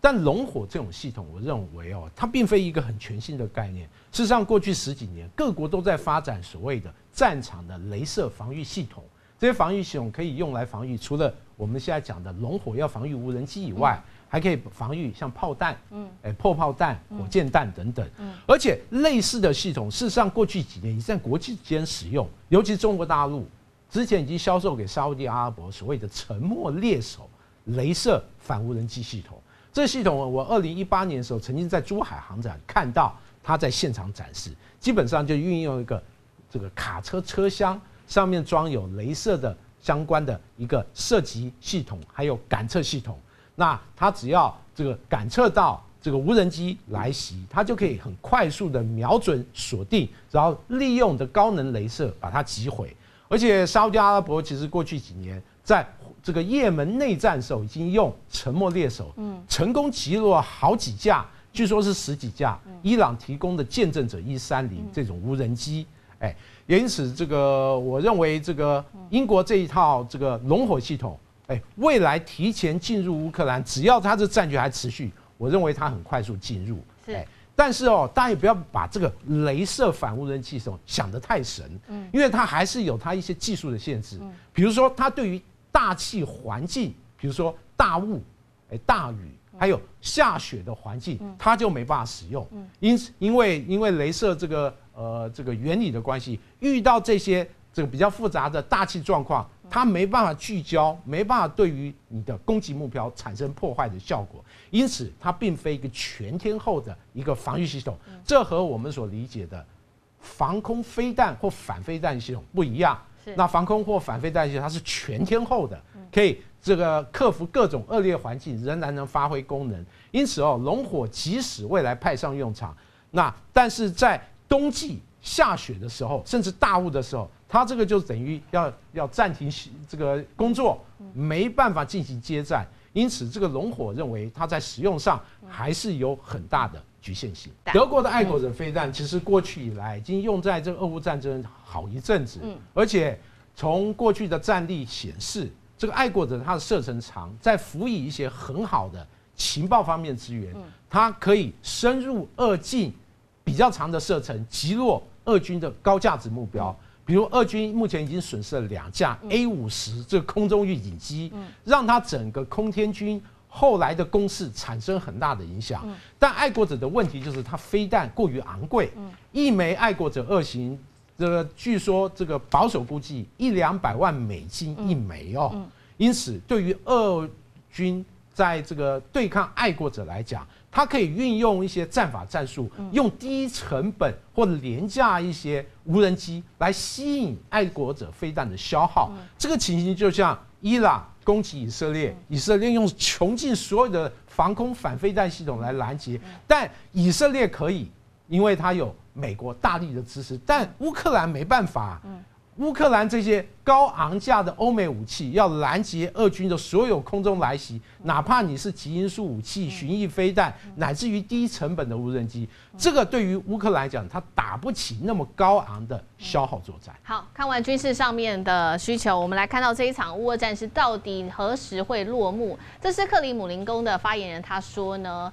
但龙火这种系统，我认为哦，它并非一个很全新的概念。事实上，过去十几年，各国都在发展所谓的战场的镭射防御系统。这些防御系统可以用来防御，除了我们现在讲的龙火要防御无人机以外，还可以防御像炮弹、嗯，哎，破炮弹、火箭弹等等。嗯，而且类似的系统，事实上过去几年已在国际间使用，尤其中国大陆。之前已经销售给沙地阿拉伯所谓的“沉默猎手”镭射反无人机系统。这系统我二零一八年的时候曾经在珠海航展看到它在现场展示，基本上就运用一个这个卡车车厢上面装有镭射的相关的一个射击系统，还有感测系统。那它只要这个感测到这个无人机来袭，它就可以很快速的瞄准锁定，然后利用的高能镭射把它击毁。而且沙特阿拉伯其实过去几年在这个也门内战时候，已经用沉默猎手，嗯，成功击落好几架，据说是十几架伊朗提供的见证者一三零这种无人机，哎，因此这个我认为这个英国这一套这个龙火系统，哎，未来提前进入乌克兰，只要它的战局还持续，我认为它很快速进入，哎。但是哦，大家也不要把这个镭射反无人机系统想得太神，嗯，因为它还是有它一些技术的限制，嗯，比如说它对于大气环境，比如说大雾、哎大雨，还有下雪的环境，它就没办法使用，嗯，因此因为因为镭射这个呃这个原理的关系，遇到这些这个比较复杂的大气状况。它没办法聚焦，没办法对于你的攻击目标产生破坏的效果，因此它并非一个全天候的一个防御系统。这和我们所理解的防空飞弹或反飞弹系统不一样。那防空或反飞弹系统它是全天候的，可以这个克服各种恶劣环境，仍然能发挥功能。因此哦，龙火即使未来派上用场，那但是在冬季下雪的时候，甚至大雾的时候。它这个就等于要要暂停这个工作，没办法进行接战，因此这个龙火认为它在使用上还是有很大的局限性。德国的爱国者飞弹其实过去以来已经用在这个俄乌战争好一阵子，而且从过去的战例显示，这个爱国者它的射程长，在辅以一些很好的情报方面资源，它可以深入二进比较长的射程，击落俄军的高价值目标。比如，俄军目前已经损失了两架 A 五十这个空中预警机，让它整个空天军后来的攻势产生很大的影响。但爱国者的问题就是，它飞弹过于昂贵，一枚爱国者二型，这个据说这个保守估计一两百万美金一枚哦。因此，对于俄军在这个对抗爱国者来讲，它可以运用一些战法战术，用低成本或者廉价一些无人机来吸引爱国者飞弹的消耗。这个情形就像伊朗攻击以色列，以色列用穷尽所有的防空反飞弹系统来拦截，但以色列可以，因为它有美国大力的支持，但乌克兰没办法。乌克兰这些高昂价的欧美武器要拦截俄军的所有空中来袭，哪怕你是极音速武器、巡弋飞弹，乃至于低成本的无人机，这个对于乌克兰来讲，它打不起那么高昂的消耗作战。好看完军事上面的需求，我们来看到这一场乌俄战事到底何时会落幕？这是克里姆林宫的发言人他说呢。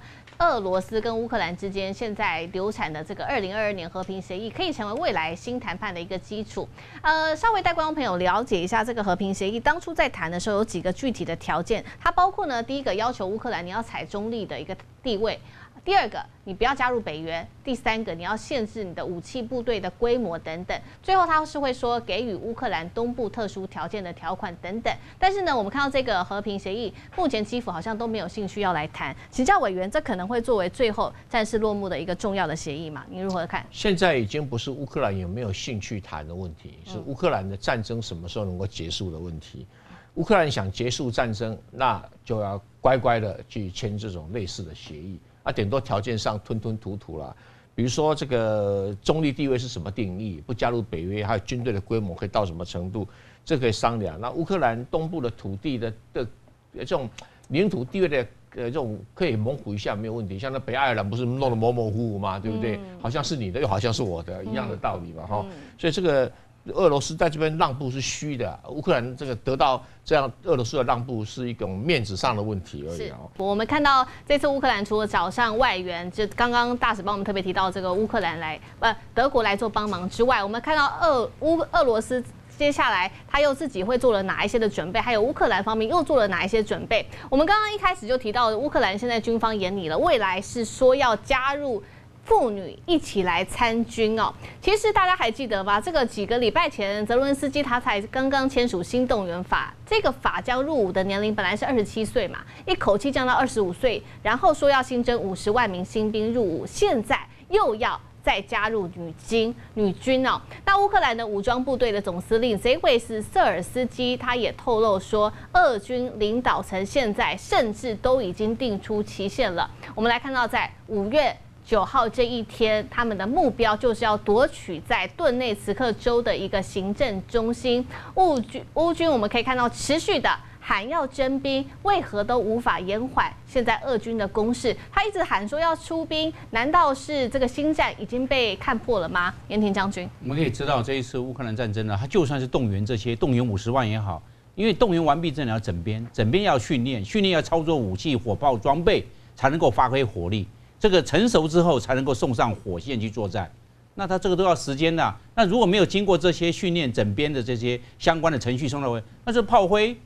俄罗斯跟乌克兰之间现在流产的这个二零二二年和平协议，可以成为未来新谈判的一个基础。呃，稍微带观众朋友了解一下这个和平协议，当初在谈的时候有几个具体的条件，它包括呢，第一个要求乌克兰你要采中立的一个地位。第二个，你不要加入北约；第三个，你要限制你的武器部队的规模等等。最后，他是会说给予乌克兰东部特殊条件的条款等等。但是呢，我们看到这个和平协议，目前基辅好像都没有兴趣要来谈。请教委员，这可能会作为最后战事落幕的一个重要的协议吗？你如何看？现在已经不是乌克兰有没有兴趣谈的问题，是乌克兰的战争什么时候能够结束的问题。乌克兰想结束战争，那就要乖乖的去签这种类似的协议。啊，顶多条件上吞吞吐吐啦，比如说这个中立地位是什么定义，不加入北约，还有军队的规模可以到什么程度，这可以商量。那乌克兰东部的土地的的这种领土地位的呃这种可以模糊一下没有问题，像那北爱尔兰不是弄得模模糊糊吗？对不对？好像是你的，又好像是我的，一样的道理嘛，哈。所以这个。俄罗斯在这边让步是虚的，乌克兰这个得到这样俄罗斯的让步是一种面子上的问题而已。是，我们看到这次乌克兰除了找上外援，就刚刚大使帮我们特别提到这个乌克兰来，不，德国来做帮忙之外，我们看到俄乌俄罗斯接下来他又自己会做了哪一些的准备，还有乌克兰方面又做了哪一些准备？我们刚刚一开始就提到乌克兰现在军方眼里了，未来是说要加入。妇女一起来参军哦，其实大家还记得吧？这个几个礼拜前，泽伦斯基他才刚刚签署新动员法，这个法将入伍的年龄本来是二十七岁嘛，一口气降到二十五岁，然后说要新增五十万名新兵入伍，现在又要再加入女军女军哦。那乌克兰的武装部队的总司令这位是瑟尔斯基，他也透露说，俄军领导层现在甚至都已经定出期限了。我们来看到在五月。九号这一天，他们的目标就是要夺取在顿内茨克州的一个行政中心。乌军乌军我们可以看到持续的喊要征兵，为何都无法延缓现在俄军的攻势？他一直喊说要出兵，难道是这个新战已经被看破了吗？严廷将军，我们可以知道这一次乌克兰战争呢，他就算是动员这些动员五十万也好，因为动员完毕之后要整编，整编要训练，训练要操作武器、火炮装备，才能够发挥火力。这个成熟之后才能够送上火线去作战，那他这个都要时间的。那如果没有经过这些训练、整编的这些相关的程序送到位，那是炮灰。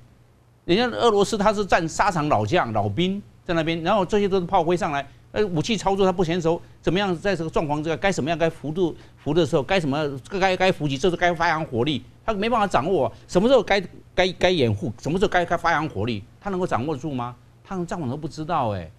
人家俄罗斯他是战沙场老将、老兵在那边，然后这些都是炮灰上来，呃，武器操作他不娴熟，怎么样在这个状况之下，该什么样该幅度伏的时候，该什么该该伏击，这是该发扬火力，他没办法掌握。什么时候该该该掩护，什么时候该该发扬火力，他能够掌握住吗？他连战场都不知道哎。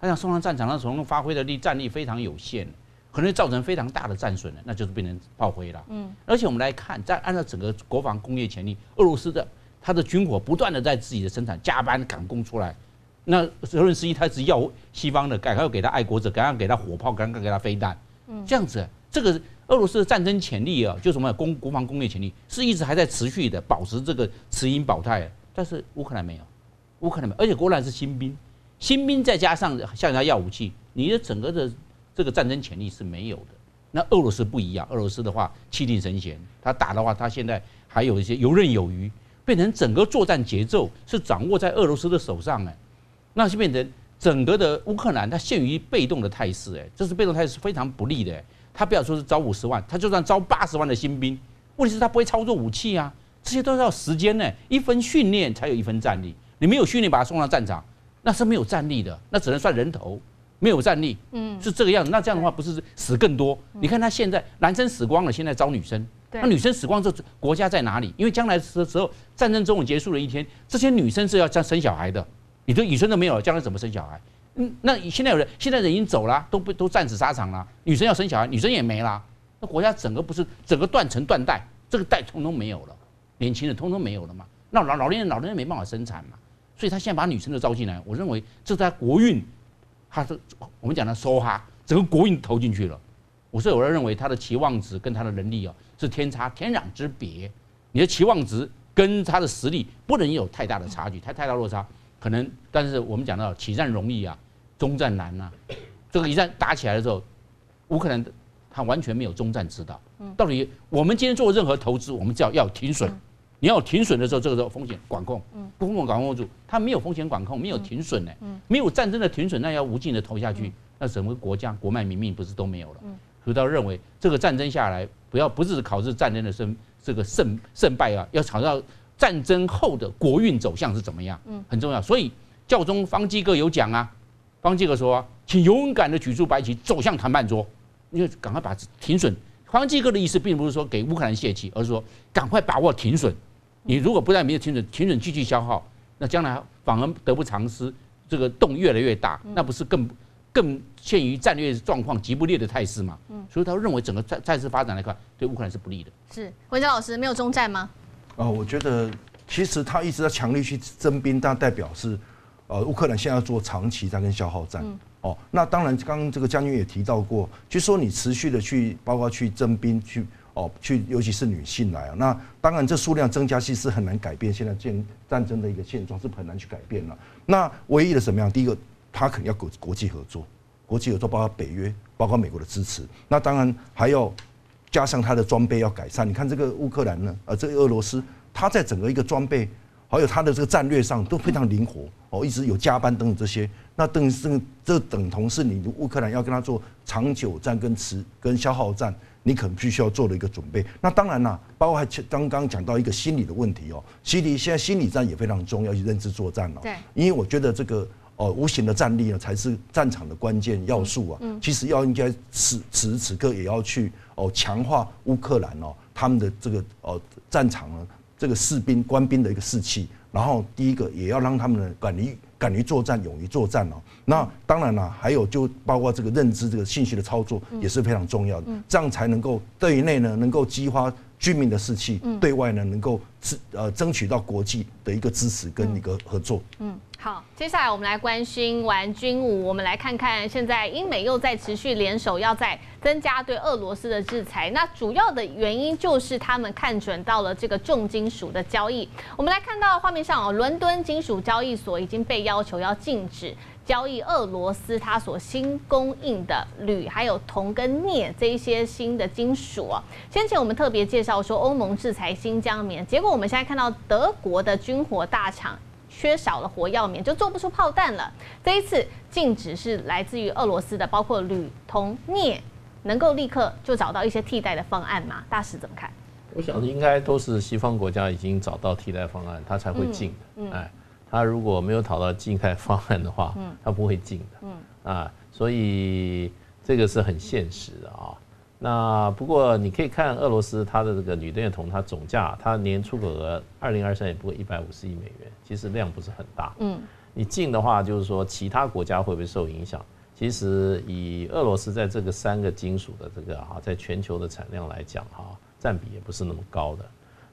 他想送上战场，那时候发挥的力战力非常有限，可能造成非常大的战损那就是变成炮灰了。嗯，而且我们来看，在按照整个国防工业潜力，俄罗斯的他的军火不断的在自己的生产加班赶工出来，那泽伦斯基他只要西方的，赶快要给他爱国者，赶快给他火炮，赶快给他飞弹。嗯，这样子，这个俄罗斯的战争潜力啊，就什么工国防工业潜力是一直还在持续的保持这个持盈保泰，但是乌克兰没有，乌克兰没有，而且乌克兰是新兵。新兵再加上向他要武器，你的整个的这个战争潜力是没有的。那俄罗斯不一样，俄罗斯的话气定神闲，他打的话，他现在还有一些游刃有余，变成整个作战节奏是掌握在俄罗斯的手上哎，那就变成整个的乌克兰他陷于被动的态势哎，这是被动态势非常不利的。他不要说是招五十万，他就算招八十万的新兵，问题是他不会操作武器啊，这些都是要时间呢，一分训练才有一分战力，你没有训练把他送上战场。那是没有战力的，那只能算人头，没有战力，嗯，是这个样子。那这样的话，不是死更多？你看他现在男生死光了，现在招女生，那女生死光之后，国家在哪里？因为将来的时候，战争终于结束了一天，这些女生是要将生小孩的，你的女生都没有了，将来怎么生小孩？嗯，那现在有人，现在人已经走了，都不都战死沙场了，女生要生小孩，女生也没了，那国家整个不是整个断层断代，这个代通通没有了，年轻人通通没有了嘛？那老老年人老年人没办法生产嘛？所以他现在把女生都招进来，我认为这在国运，他是我们讲的梭哈，整个国运投进去了。我是有人认为他的期望值跟他的能力啊是天差天壤之别。你的期望值跟他的实力不能有太大的差距，太太大落差可能。但是我们讲到起战容易啊，中战难呐。这个一战打起来的时候，乌克兰他完全没有中战之道。到底我们今天做任何投资，我们只要要停损。你要停损的时候，这个时候风险管控，不风险管控住，它没有风险管控，没有停损呢，没有战争的停损，那要无尽的投下去，那整个国家国脉民命不是都没有了？所以他认为这个战争下来，不要不是考试战争的胜这个胜胜败啊，要考到战争后的国运走向是怎么样，很重要。所以教宗方济各有讲啊，方济各说，请勇敢的举出白旗，走向谈判桌，因为赶快把停损。方济各的意思并不是说给乌克兰泄气，而是说赶快把握停损。你如果不但没有停损，停损继续消耗，那将来反而得不偿失，这个洞越来越大，那不是更更陷于战略状况极不利的态势嘛？嗯，所以他认为整个战战事发展来看，对乌克兰是不利的。是文章老师没有中战吗？啊，我觉得其实他一直在强力去征兵，但代表是。呃，乌克兰现在要做长期战跟消耗战，哦，那当然，刚刚这个将军也提到过，就说你持续的去，包括去征兵，去哦，去，尤其是女性来啊，那当然这数量增加其实很难改变现在战战争的一个现状，是很难去改变了。那唯一的什么样？第一个，他肯定要国国际合作，国际合作包括北约，包括美国的支持。那当然还要加上他的装备要改善。你看这个乌克兰呢，呃，这个俄罗斯，他在整个一个装备。还有他的这个战略上都非常灵活哦，一直有加班等等这些，那等于是这等同是你乌克兰要跟他做长久战跟持跟消耗战，你可能必须要做的一个准备。那当然啦，包括还刚刚讲到一个心理的问题哦，心理现在心理战也非常重要，去认知作战哦。对，因为我觉得这个哦无形的战力呢才是战场的关键要素啊。嗯，其实要应该此此时此刻也要去哦强化乌克兰哦他们的这个哦战场呢。这个士兵官兵的一个士气，然后第一个也要让他们敢于敢于作战，勇于作战哦。那当然了，还有就包括这个认知这个信息的操作也是非常重要的，这样才能够对内呢能够激发居民的士气，对外呢能够支呃争取到国际的一个支持跟一个合作。嗯。好，接下来我们来关心完军武。我们来看看，现在英美又在持续联手，要在增加对俄罗斯的制裁。那主要的原因就是他们看准到了这个重金属的交易。我们来看到画面上哦，伦敦金属交易所已经被要求要禁止交易俄罗斯它所新供应的铝、还有铜跟镍这一些新的金属哦。先前我们特别介绍说欧盟制裁新疆棉，结果我们现在看到德国的军火大厂。缺少了火药棉，就做不出炮弹了。这一次禁止是来自于俄罗斯的，包括铝、铜、镍，能够立刻就找到一些替代的方案吗？大使怎么看？我想应该都是西方国家已经找到替代方案，他才会禁的。哎，他如果没有讨到静态方案的话，他不会进的。嗯啊，所以这个是很现实的啊。那不过你可以看俄罗斯它的这个铝电铜，它总价它年出口额二零二三也不过一百五十亿美元，其实量不是很大。嗯，你进的话，就是说其他国家会不会受影响？其实以俄罗斯在这个三个金属的这个哈，在全球的产量来讲哈，占比也不是那么高的。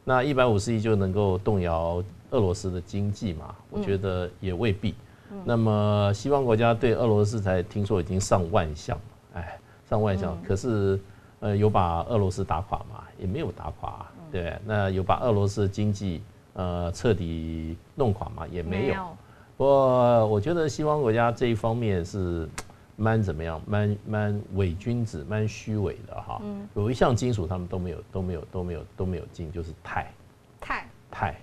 那一百五十亿就能够动摇俄罗斯的经济嘛？我觉得也未必。那么西方国家对俄罗斯才听说已经上万项，哎，上万项，可是。呃，有把俄罗斯打垮吗？也没有打垮，对。那有把俄罗斯经济呃彻底弄垮吗？也没有。不过我觉得西方国家这一方面是蛮怎么样，蛮蛮伪君子，蛮虚伪的哈。有一项金属他们都没有，都没有，都没有，都没有进，就是钛。钛。钛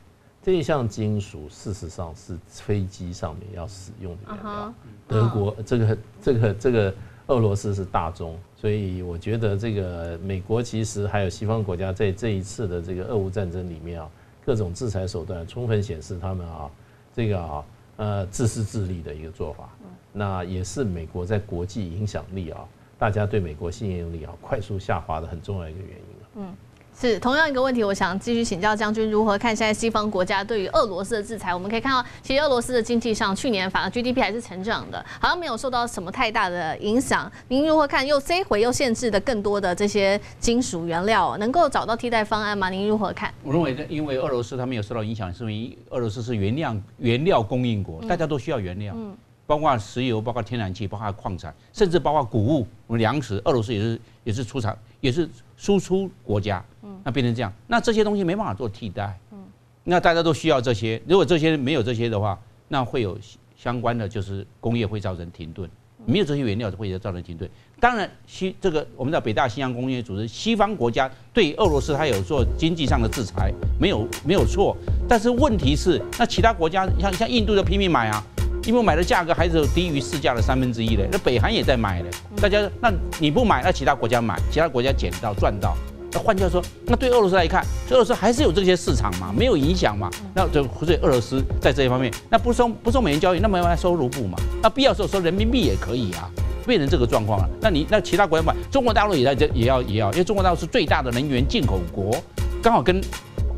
这一项金属，事实上是飞机上面要使用的原料。德国这个这个这个。俄罗斯是大宗，所以我觉得这个美国其实还有西方国家在这一次的这个俄乌战争里面啊，各种制裁手段充分显示他们啊，这个啊呃自私自利的一个做法。那也是美国在国际影响力啊，大家对美国信任力啊快速下滑的很重要一个原因了。嗯。是同样一个问题，我想继续请教将军如何看现在西方国家对于俄罗斯的制裁。我们可以看到，其实俄罗斯的经济上去年反而 GDP 还是成长的，好像没有受到什么太大的影响。您如何看？又这回又限制的更多的这些金属原料，能够找到替代方案吗？您如何看？我认为，因为俄罗斯它没有受到影响，是因为俄罗斯是原料原料供应国，大家都需要原料，嗯，包括石油、包括天然气、包括矿产，甚至包括谷物、粮食，俄罗斯也是也是出产，也是输出国家。那变成这样，那这些东西没办法做替代。嗯，那大家都需要这些，如果这些没有这些的话，那会有相关的就是工业会造成停顿，没有这些原料会造成停顿。当然，西这个我们的北大西洋工业组织，西方国家对俄罗斯它有做经济上的制裁，没有没有错。但是问题是，那其他国家像像印度就拼命买啊，因为买的价格还是低于市价的三分之一的。那北韩也在买的，大家那你不买，那其他国家买，其他国家捡到赚到。那换句话说，那对俄罗斯来看，俄罗斯还是有这些市场嘛，没有影响嘛。那就所以俄罗斯在这一方面，那不收不收美元交易，那么要收卢布嘛？那必要时候收人民币也可以啊，变成这个状况了。那你那其他国家买，中国大陆也在这也要也要，因为中国大陆是最大的能源进口国，刚好跟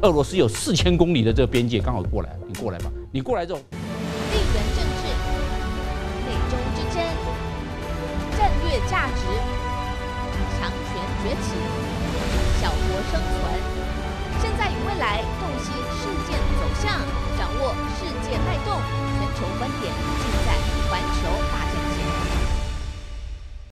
俄罗斯有四千公里的这个边界，刚好过来，你过来吧，你过来这种。崛起、小国生存，现在与未来洞悉事件走向，掌握世界脉动，